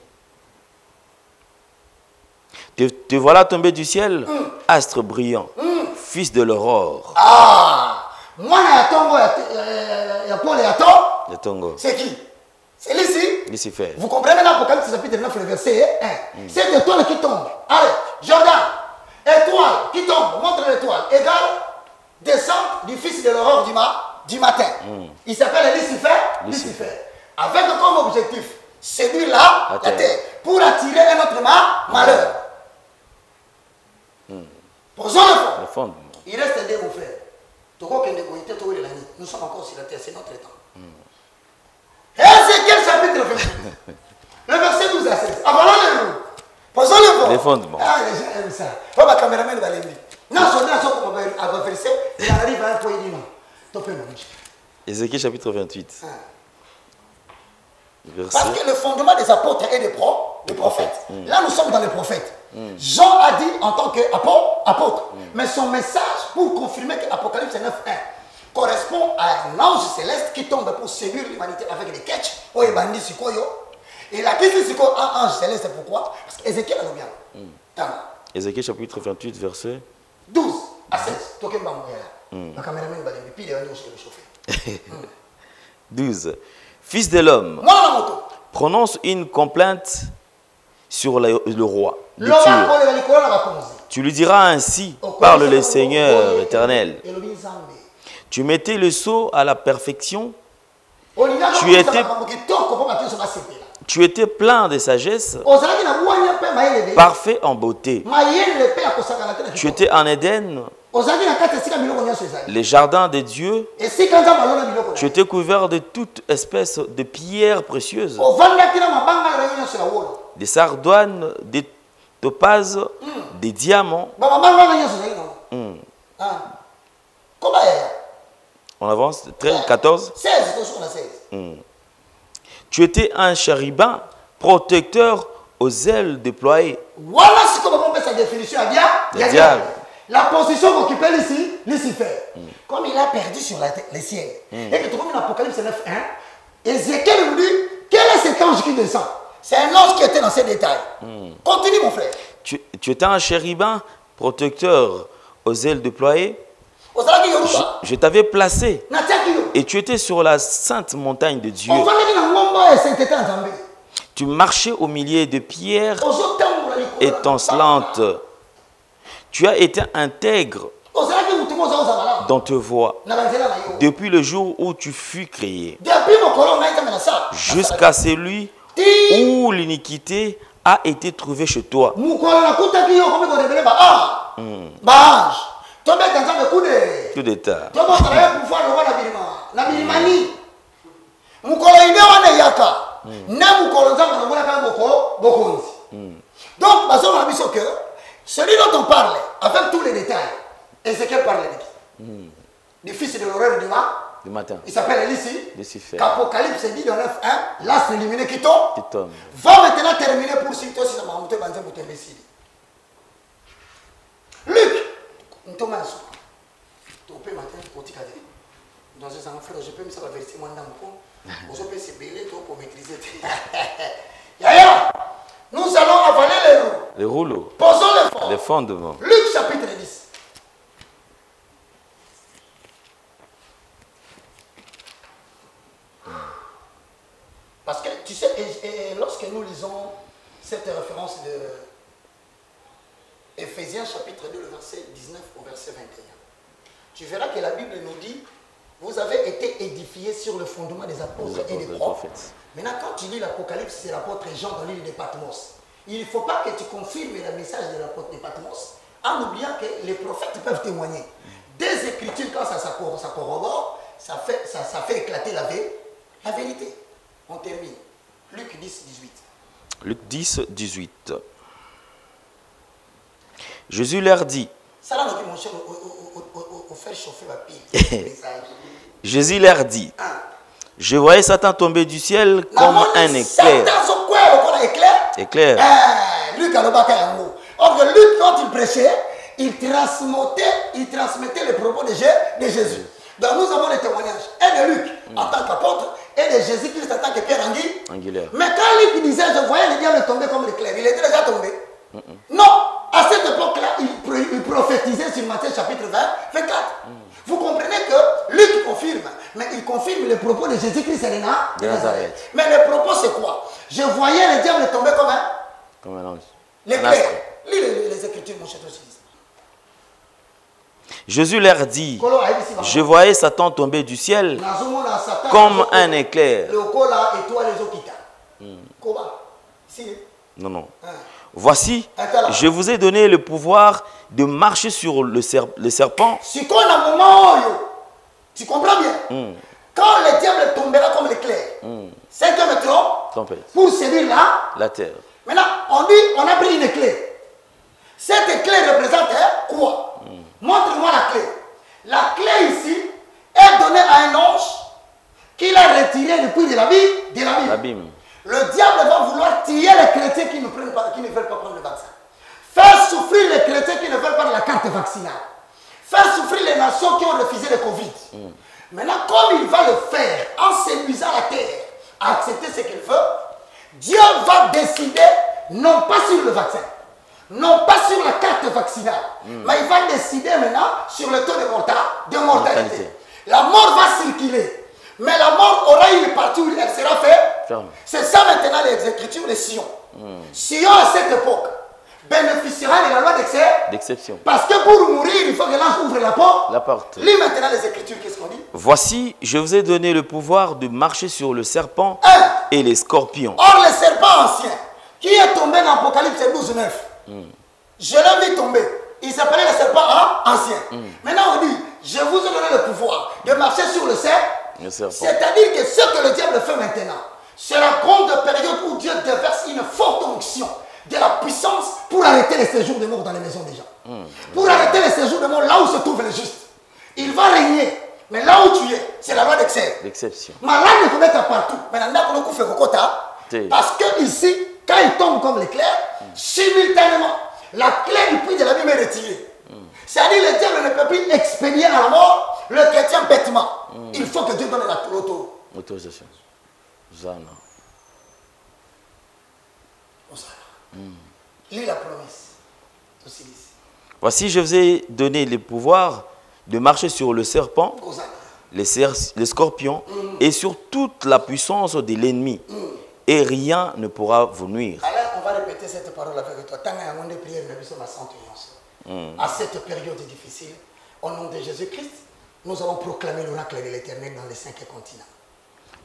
Te, te voilà tombé du ciel, astre brillant, fils de l'aurore. Ah Mwana ya tongo ya, ya, ya Paul ya Thor, de Tongo. c'est qui? C'est l'ici. Lucifer. Vous comprenez maintenant Apocalypse chapitre 9, le verset 1. Cette étoile qui tombe. Allez, Jordan, étoile qui tombe, montre l'étoile, égale descente du fils de l'aurore du, ma- du matin. Il s'appelle Lucifer, Lucifer. Lucifer. Avec comme objectif, celui-là, La la terre. pour attirer un autre ma- malheur. Posons le fond. Il reste deux, mon frère. tokokende boye te towele la nuit nous sommes encore sur la terre c'est notre temps Ézéchiel chapitre 28 [laughs] le verset 12 à 16 avant le Les fondements. ah les gens aiment ça oh bah caméraman balembi naso naso comme ava verset il arrive à un point non topé non Ézéchiel chapitre 28. parce Verset. que le fondement des apôtres et des, pro, des prophètes. Là, nous sommes dans les prophètes. Jean a dit en tant qu'apôtre. Mais son message pour confirmer que Apocalypse 9.1 correspond à un ange céleste qui tombe pour séduire l'humanité avec des catchs. Bandi sikoyo. Et la question c'est quoi un ange céleste c'est pourquoi Parce qu'Ézéchiel a bien. Tanga. Ézéchiel chapitre 28, verset 12 à 16. Toke mbango ya. La caméraman balembi pile ya nyonso le chauffer. 12. Fils de l'homme, prononce une complainte sur le, le roi. Tu lui diras ainsi, parle le Seigneur éternel. Tu mettais le sceau à la perfection, Tu étais- tu étais plein de sagesse, parfait en beauté. Tu étais en Éden, les jardins de Dieu. esika nzambe alona biloko na Tu étais couvert de toute espèce de pierres précieuses, des sardoines, des topazes, des diamants. nango Ah. On avance, 13, 14. 16 tosuka na 16 Tu étais un chérubin protecteur aux ailes déployées. wana siko bakopesa définition ya dia. Ya ya diable. diable la position qu'occupait l'ici lucifer. Comme il a perdu sur la terre, les ciels et que tu comme dans apocalypse 9 1 Ézéchiel nous dit quel est cet ange qui descend? C'est un ange qui était dans ces détails. Continue mon frère. Tu, tu étais un chérubin protecteur aux ailes déployées? Je, t'avais placé et tu étais sur la sainte montagne de Dieu. Tu marchais au milieu de pierres étincelantes. Tu as été intègre dans tes voies depuis le jour où tu fus créé. Jusqu'à celui où l'iniquité a été trouvée chez toi. mokolo tobeta nzambe kude Tout d'état. tobotala ye pouvoir na bilima na bilimani mokolo ide wana eyaka nde mokolo nzambe alongolaka boko bokonzi. Donc biso celui dont on parle avec tous les détails Ézéchiel parle de qui? Du fils de l'horreur du matin. il s'appelle Elissi Lucifer. qu'Apocalypse dit dans 9 1 l'astre illuminé qui tombe. Qui tombe. va maintenant terminer pour dans Mamoute Banze Moutembesili Luc ntoma ya suka tope matin kotika te dans ce sens frère je peux savoir verser moi ndambo po ozopesa ebele to po maîtriser. Te [laughs] yaya nous allons avaler les roues. Les rouleaux, posons les fonds. Les fondements. Luc chapitre 10 Parce que tu sais, et- et lorsque nous lisons cette référence de Ephésiens chapitre 2, le verset 19 au verset 21, tu verras que la Bible nous dit, vous avez été édifiés sur le fondement des apôtres et des Des prophètes. prophètes. Maintenant, quand tu lis l'Apocalypse, c'est l'apôtre Jean dans l'île de Patmos. Il ne faut pas que tu confirmes le message de l'apôtre de Patmos en oubliant que les prophètes peuvent témoigner. Des écritures, quand ça, ça, ça corrobore, ça fait, ça, ça fait éclater la vérité. On termine. Luc 10, 18. Luc 10, 18. Jésus leur dit, Ça là, on dit, mon cher, au- au- au- au- au faire chauffer ma pile. Message. Jésus leur dit, Un. je voyais Satan tomber du ciel comme un éclair. Éclair? Eh. Or que Luc, quand il prêchait, il transmettait, il transmettait les propos de, Jé- de Jésus. Donc nous avons les témoignages, et de Luc en tant qu'apôtre, et de Jésus-Christ en tant que Pierre Angui. Angulaire. Mais quand Luc disait, je voyais le diable tomber comme l'éclair, il était déjà tombé. Non, à cette époque-là, il, pro- il prophétisait sur Matthieu chapitre 20, 24. Vous comprenez que Luc confirme, mais il confirme les propos de Jésus-Christ et de Na- De Nazareth. Mais les propos, c'est quoi? Je voyais le diable tomber comme un Comme un ange. L'éclair. astre. Lis les, les écritures, mon cher. Jésus leur dit, je voyais Satan tomber du ciel comme un éclair. si Non, non. Voici, je vous ai donné le pouvoir de marcher sur le, ser- le serpent. Tu comprends bien. Quand le diable tombera comme l'éclair cinquième trompe Trompette. pour séduire là la terre. maintenant on dit on a pris une clé. Cette clé représente hein, quoi? Montre-moi la clé. La clé ici est donnée à un ange qu'il a retiré depuis de la vie de la L'abîme. Le diable va vouloir tuer les chrétiens qui ne, prennent pas, qui ne veulent pas prendre le vaccin. Faire souffrir les chrétiens qui ne veulent pas de la carte vaccinale. Faire souffrir les nations qui ont refusé le Covid. Maintenant, comme il va le faire en séduisant la terre à accepter ce qu'il veut, Dieu va décider non pas sur le vaccin, non pas sur la carte vaccinale, mais il va décider maintenant sur le taux de, de. Mortalité. La mort va circuler, mais la mort aura une partie où elle sera faite. C'est ça maintenant les écritures de Sion. Sion à cette époque bénéficiera de la loi. D'exception. Parce que pour mourir, il faut que l'ange ouvre la porte. La porte. Lis maintenant les écritures, qu'est-ce qu'on dit? Voici, je vous ai donné le pouvoir de marcher sur le serpent Un. et les scorpions. Or, le serpent ancien, qui est tombé dans Apocalypse 12, 9, je l'ai vu tomber. Il s'appelait le serpent hein, ancien. Maintenant, on dit, je vous ai donné le pouvoir de marcher sur le serpent. C'est-à-dire que ce que le diable fait maintenant, c'est la grande période où Dieu déverse une forte onction de la puissance pour arrêter les séjours de mort dans les maisons des gens. Pour arrêter les séjours de mort là où se trouve le juste. Il va régner. Mais là où tu es, c'est la loi d'excès. L'exception. malade mettre partout Te. parce que ici quand il tombe comme l'éclair simultanément la clé du puits de la Bible est retirée c'est-à-dire le diable ne peut plus expédier à la mort le chrétien bêtement il faut que Dieu donne la l'auto Autorisation. Zana. lis la promesse Voici, je vous ai donné le pouvoir de marcher sur le serpent, les, les scorpions et sur toute la puissance de l'ennemi. Et rien ne pourra vous nuire. Alors, on va répéter cette parole avec toi. De sommes à 111. À cette période difficile, au nom de Jésus-Christ, nous allons proclamer l'oracle de l'éternel dans les cinq continents.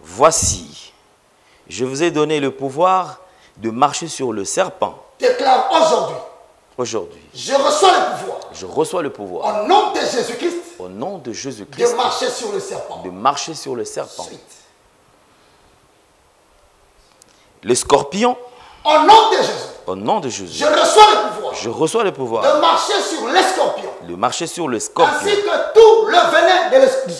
Voici, je vous ai donné le pouvoir de marcher sur le serpent. Déclare aujourd'hui, Aujourd'hui, je reçois le pouvoir, je reçois le pouvoir, au nom de Jésus-Christ, au nom de de Jésus-Christ, marcher sur le serpent. de marcher sur le serpent. Suite. Le scorpion, Au nom de Jésus, au nom de je Jésus, reçois le pouvoir je reçois le pouvoir de marcher sur les scorpions, de marcher sur le scorpion, ainsi que tout le venin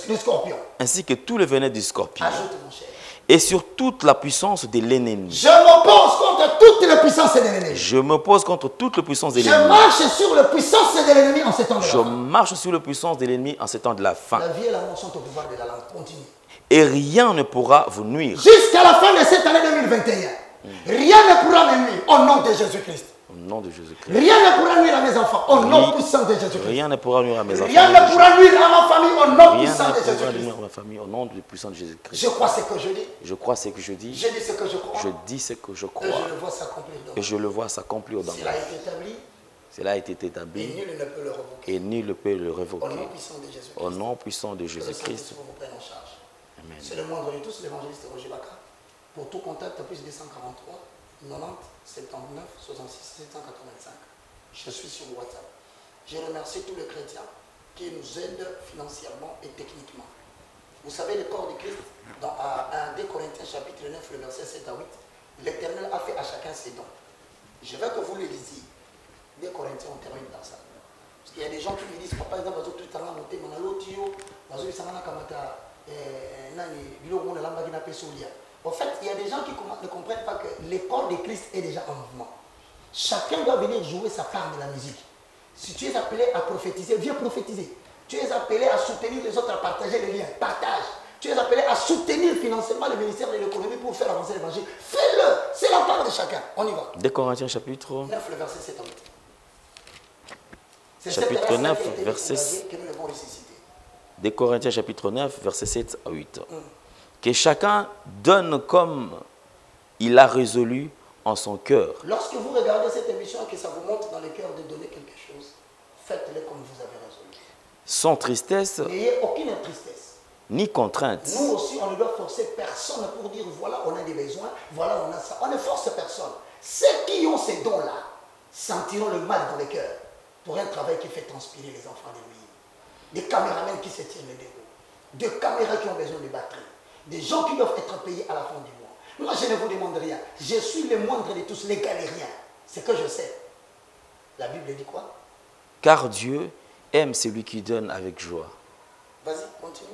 du scorpion. ainsi que tout le venin du scorpion, Ajoute mon cher. et sur toute la puissance de l'ennemi. Je m'oppose contre toute la puissance de l'ennemi. Je m'oppose contre toute la puissance de Je l'ennemi. marche sur la puissance de l'ennemi en ce temps de Je la fin. marche sur la puissance de l'ennemi en ce temps de la fin. La vie et la mort sont au pouvoir de la langue. Continue. Et rien ne pourra vous nuire. Jusqu'à la fin de cette année 2021, rien ne pourra me nuire au nom de Jésus-Christ. Au nom de Jésus-Christ. Rien ne pourra nuire à mes enfants au nom puissant de Jésus-Christ. Rien ne pourra nuire à mes enfants. Rien ne pourra nuire à ma famille au nom Rien puissant de ne pourra Jésus-Christ. nuire à ma famille au nom du puissant de Jésus-Christ. Je crois ce que je dis. Je crois ce que je dis. Je dis ce que je crois. Je dis ce que je Et crois. je le vois s'accomplir Et je le vois s'accomplir dans Cela été établi Cela a été et établi nul ne peut le revoquer. et nul ne peut le Au révoquer. nom puissant de Jésus-Christ. Au nom puissant de Jésus-Christ. Amen. C'est le moindre de tous, l'évangéliste Roger Bacra. Pour tout contact, plus 243 90 79 66 785. Je suis sur WhatsApp. Je remercie tous les chrétiens qui nous aident financièrement et techniquement. Vous savez, le corps de Christ, dans à 1 2 Corinthiens chapitre 9, le verset 7 à 8, l'Éternel a fait à chacun ses dons. Je veux que vous le lisiez. 2 Corinthiens, on termine par ça. Parce qu'il y a des gens qui me disent, papa, ils ont tout le temps monté, mais on a l'autre, kamata eh, nani biloko ngo nalambaki na pesa olia en fait il y a des gens qui ne comprennent pas que le corps de Christ est déjà en mouvement. Chacun doit venir jouer sa part de la musique. Si tu es appelé à prophétiser viens prophétiser. Tu es appelé à soutenir les autres à partager les liens. Partage. Tu es appelé à soutenir financièrement le ministère de l'économie pour faire avancer l'évangile. Fais-le. C'est la part de chacun. On y va. 2 Corinthiens chapitre 9 le verset 7 à 8 C'est Chapitre cette grâce 9, qui a été verset- découragée que nous devons ressusciter. 2 Corinthiens chapitre 9, versets 7 à 8. Que chacun donne comme il a résolu en son cœur. Lorsque vous regardez cette émission et que ça vous montre dans le cœur de donner quelque chose, faites-le comme vous avez résolu. Sans tristesse N'ayez aucune tristesse. ni contrainte. Nous aussi, on ne doit forcer personne pour dire voilà, on a des besoins, voilà, on a ça. On ne force personne. Ceux qui ont ces dons-là sentiront le mal dans le cœur pour un travail qui fait transpirer les enfants de lui. Des caméramans qui se tiennent debout, des caméras qui ont besoin de batterie, des gens qui doivent être payés à la fin du mois. Moi, je ne vous demande rien. Je suis le moindre de tous, les galériens. C'est que je sais. La Bible dit quoi? Car Dieu aime celui qui donne avec joie. Vas-y, continue.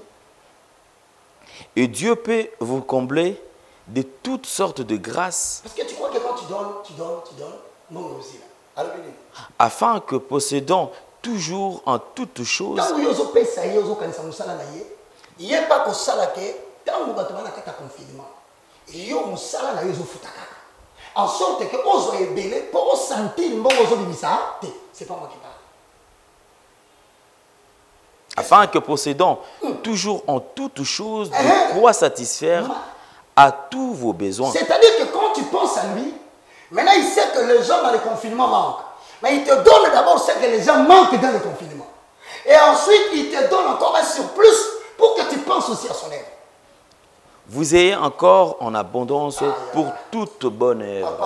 Et Dieu peut vous combler de toutes sortes de grâces Parce que tu crois que quand tu donnes, tu donnes, tu donnes, non, mais aussi là. afin que possédant toujours en toutes choses ntango bato bana confinement yo mosala na yo ezofuta kaka en sorte ke ozwa ebele mpo osentir mbongo ozobimisa te c'est pas moi qui parle afin que possédant toujours en toutes choses Eh. de quoi satisfaire à tous vos besoins. C'est-à-dire que quand tu penses à lui, maintenant il sait que les gens dans le confinement manquent. Mais il te donne d'abord ce que les gens manquent dans le confinement. Et ensuite, il te donne encore un surplus pour que tu penses aussi à son œuvre. Vous ayez encore en abondance pour toute bonne œuvre.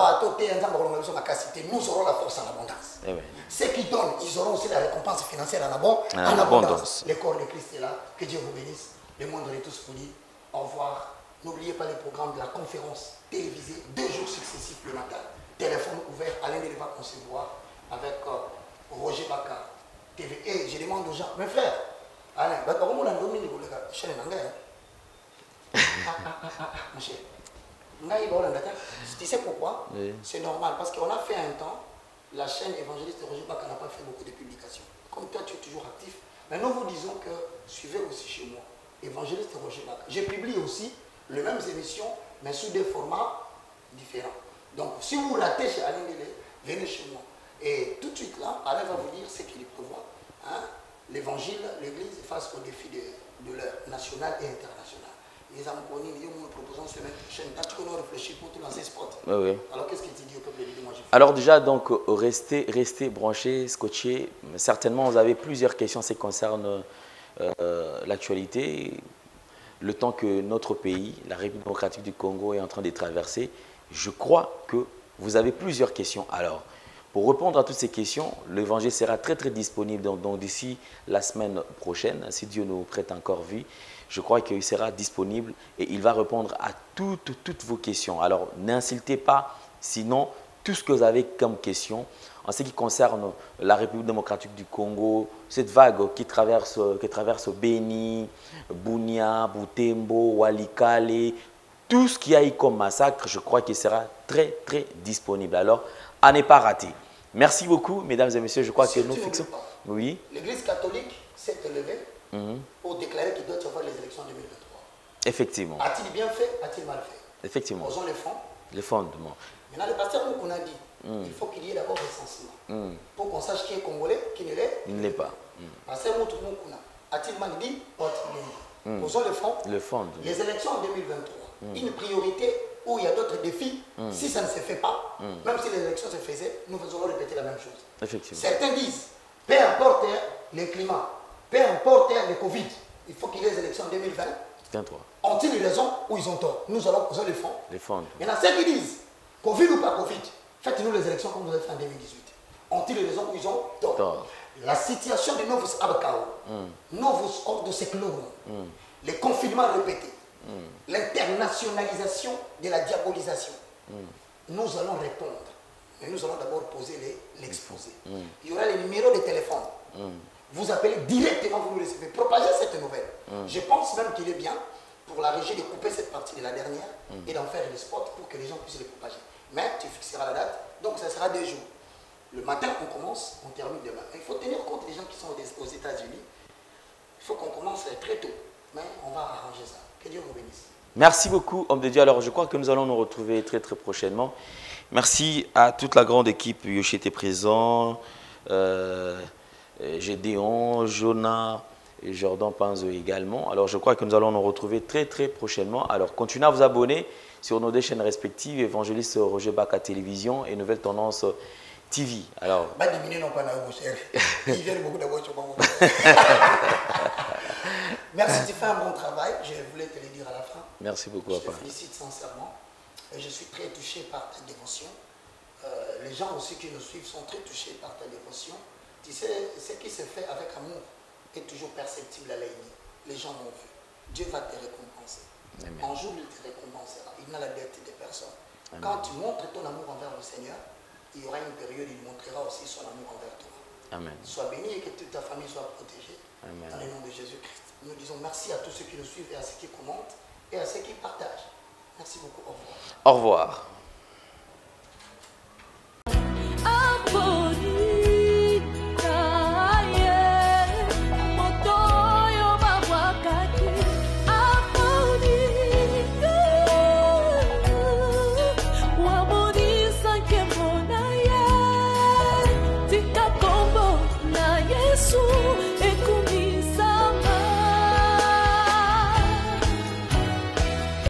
Nous aurons la force en abondance. Eh oui. Ceux qui donnent, ils auront aussi la récompense financière en, abon- En en abondance. abondance. Le corps de Christ est là. Que Dieu vous bénisse. Le monde de tous dit au revoir. N'oubliez pas le programme de la conférence télévisée, deux jours successifs le matin. Téléphone ouvert, Alain de va concevoir avec euh, Roger Baka. TV. Et je demande aux gens, mes frères, Alain, comment on a nommé les gars? Chaîne? Ah, ah, ah. Tu sais pourquoi Oui. C'est normal parce qu'on a fait un temps, la chaîne évangéliste Roger Baka n'a pas fait beaucoup de publications. Comme toi, tu es toujours actif. Mais nous vous disons que suivez aussi chez moi, évangéliste Roger Baka. Je publie aussi les mêmes émissions, mais sous des formats différents. Donc, si vous ratez chez Alain Délé, venez chez moi. Et tout de suite là, Alain va vous dire ce qu'il prévoit. Hein? L'évangile, l'église face aux défis de, de l'heure national et international. Les amis, nous proposons semaine prochaine. Quand tu connais réfléchir pour tout lancer spot. Oui, oui. Alors qu'est-ce que tu dis au peuple de Moi. Alors déjà, donc, restez, restez branchés, scotchés. Certainement, vous avez plusieurs questions en ce qui concerne euh, l'actualité. Le temps que notre pays, la République démocratique du Congo, est en train de traverser, je crois que vous avez plusieurs questions. Alors, pour répondre à toutes ces questions, l'évangile sera très très disponible. Donc d'ici la semaine prochaine, si Dieu nous prête encore vie, je crois qu'il sera disponible et il va répondre à toutes, toutes vos questions. Alors, n'insultez pas, sinon, tout ce que vous avez comme question en ce qui concerne la République démocratique du Congo, cette vague qui traverse, qui traverse Beni, Bunia, Butembo, Walikale, tout ce qu'il y a eu comme massacre, je crois qu'il sera très, très disponible. Alors, à ne pas rater. Merci beaucoup, mesdames et messieurs. Je crois que nous fixons. Oui. L'église catholique s'est élevée Mhm. pour déclarer qu'il doit y avoir les élections 2023. Effectivement. A-t-il bien fait A-t-il mal fait? Effectivement. Posons les fonds. Les fondements. Maintenant, le pasteur qu'on a dit, il faut qu'il y ait d'abord recensement. Mm. Pour qu'on sache qui est congolais, qui ne l'est. Il ne l'est pas. Pasteur Moutoumoukouna, a-t-il mal dit? Ou a-t-il bien dit Posons les fonds. Le fondement. Les élections en 2023, une priorité où il y a d'autres défis, si ça ne se fait pas, même si les élections se faisaient, nous allons répéter la même chose. Effectivement. Certains disent, peu importe hein, le climat, peu importe hein, le Covid, il faut qu'il y ait des élections en 2020. 23. Ont-ils raison ou ils ont tort Nous allons poser les fonds. Les fondements. Maintenant, ceux qui disent, Covid ou pas Covid, faites-nous les élections comme vous avez fait en 2018. Ont-ils raison ou ils ont tort, Tort. La situation de Novus Abakao, Novus Ordo Seclorum, les confinements répétés, l'internationalisation de la diabolisation, nous allons répondre. Mais nous allons d'abord poser l'exposé. Il y aura les numéros de téléphone. Vous appelez directement, vous nous recevez. Propagez cette nouvelle. Je pense même qu'il est bien pour la régie de couper cette partie de la dernière et d'en faire des spots pour que les gens puissent les propager. Mais tu fixeras la date, donc ça sera deux jours. Le matin, on commence, on termine demain. Il faut tenir compte des gens qui sont aux États-Unis. Il faut qu'on commence très tôt. Mais on va arranger ça. Que Dieu vous bénisse. Merci beaucoup, homme de Dieu. Alors, je crois que nous allons nous retrouver très, très prochainement. Merci à toute la grande équipe. Yoshi était présent. Euh, Gédéon, Jonah et Jordan Panzo également. Alors, je crois que nous allons nous retrouver très, très prochainement. Alors, continuez à vous abonner sur nos deux chaînes respectives, Évangéliste Roger Baka Télévision et Nouvelle Tendance TV. Alors. [laughs] Merci, tu fais un bon travail. Je voulais te le dire à la fin. merci beaucoup, Je te papa. félicite sincèrement. Et je suis très touché par ta dévotion. Euh, les gens aussi qui nous suivent sont très touchés par ta dévotion. Tu sais, ce qui se fait avec amour est toujours perceptible à l'ennemi. Les gens l'ont vu. Dieu va te récompenser. Amen. Un jour, il te récompensera. Il n'a la dette des personnes. Quand tu montres ton amour envers le Seigneur, il y aura une période où il montrera aussi son amour envers toi. Amen. Sois béni et que toute ta famille soit protégée. Amen. Dans le nom de Jésus-Christ. Nous disons merci à tous ceux qui nous suivent et à ceux qui commentent et à ceux qui partagent. Merci beaucoup. Au revoir. Au revoir.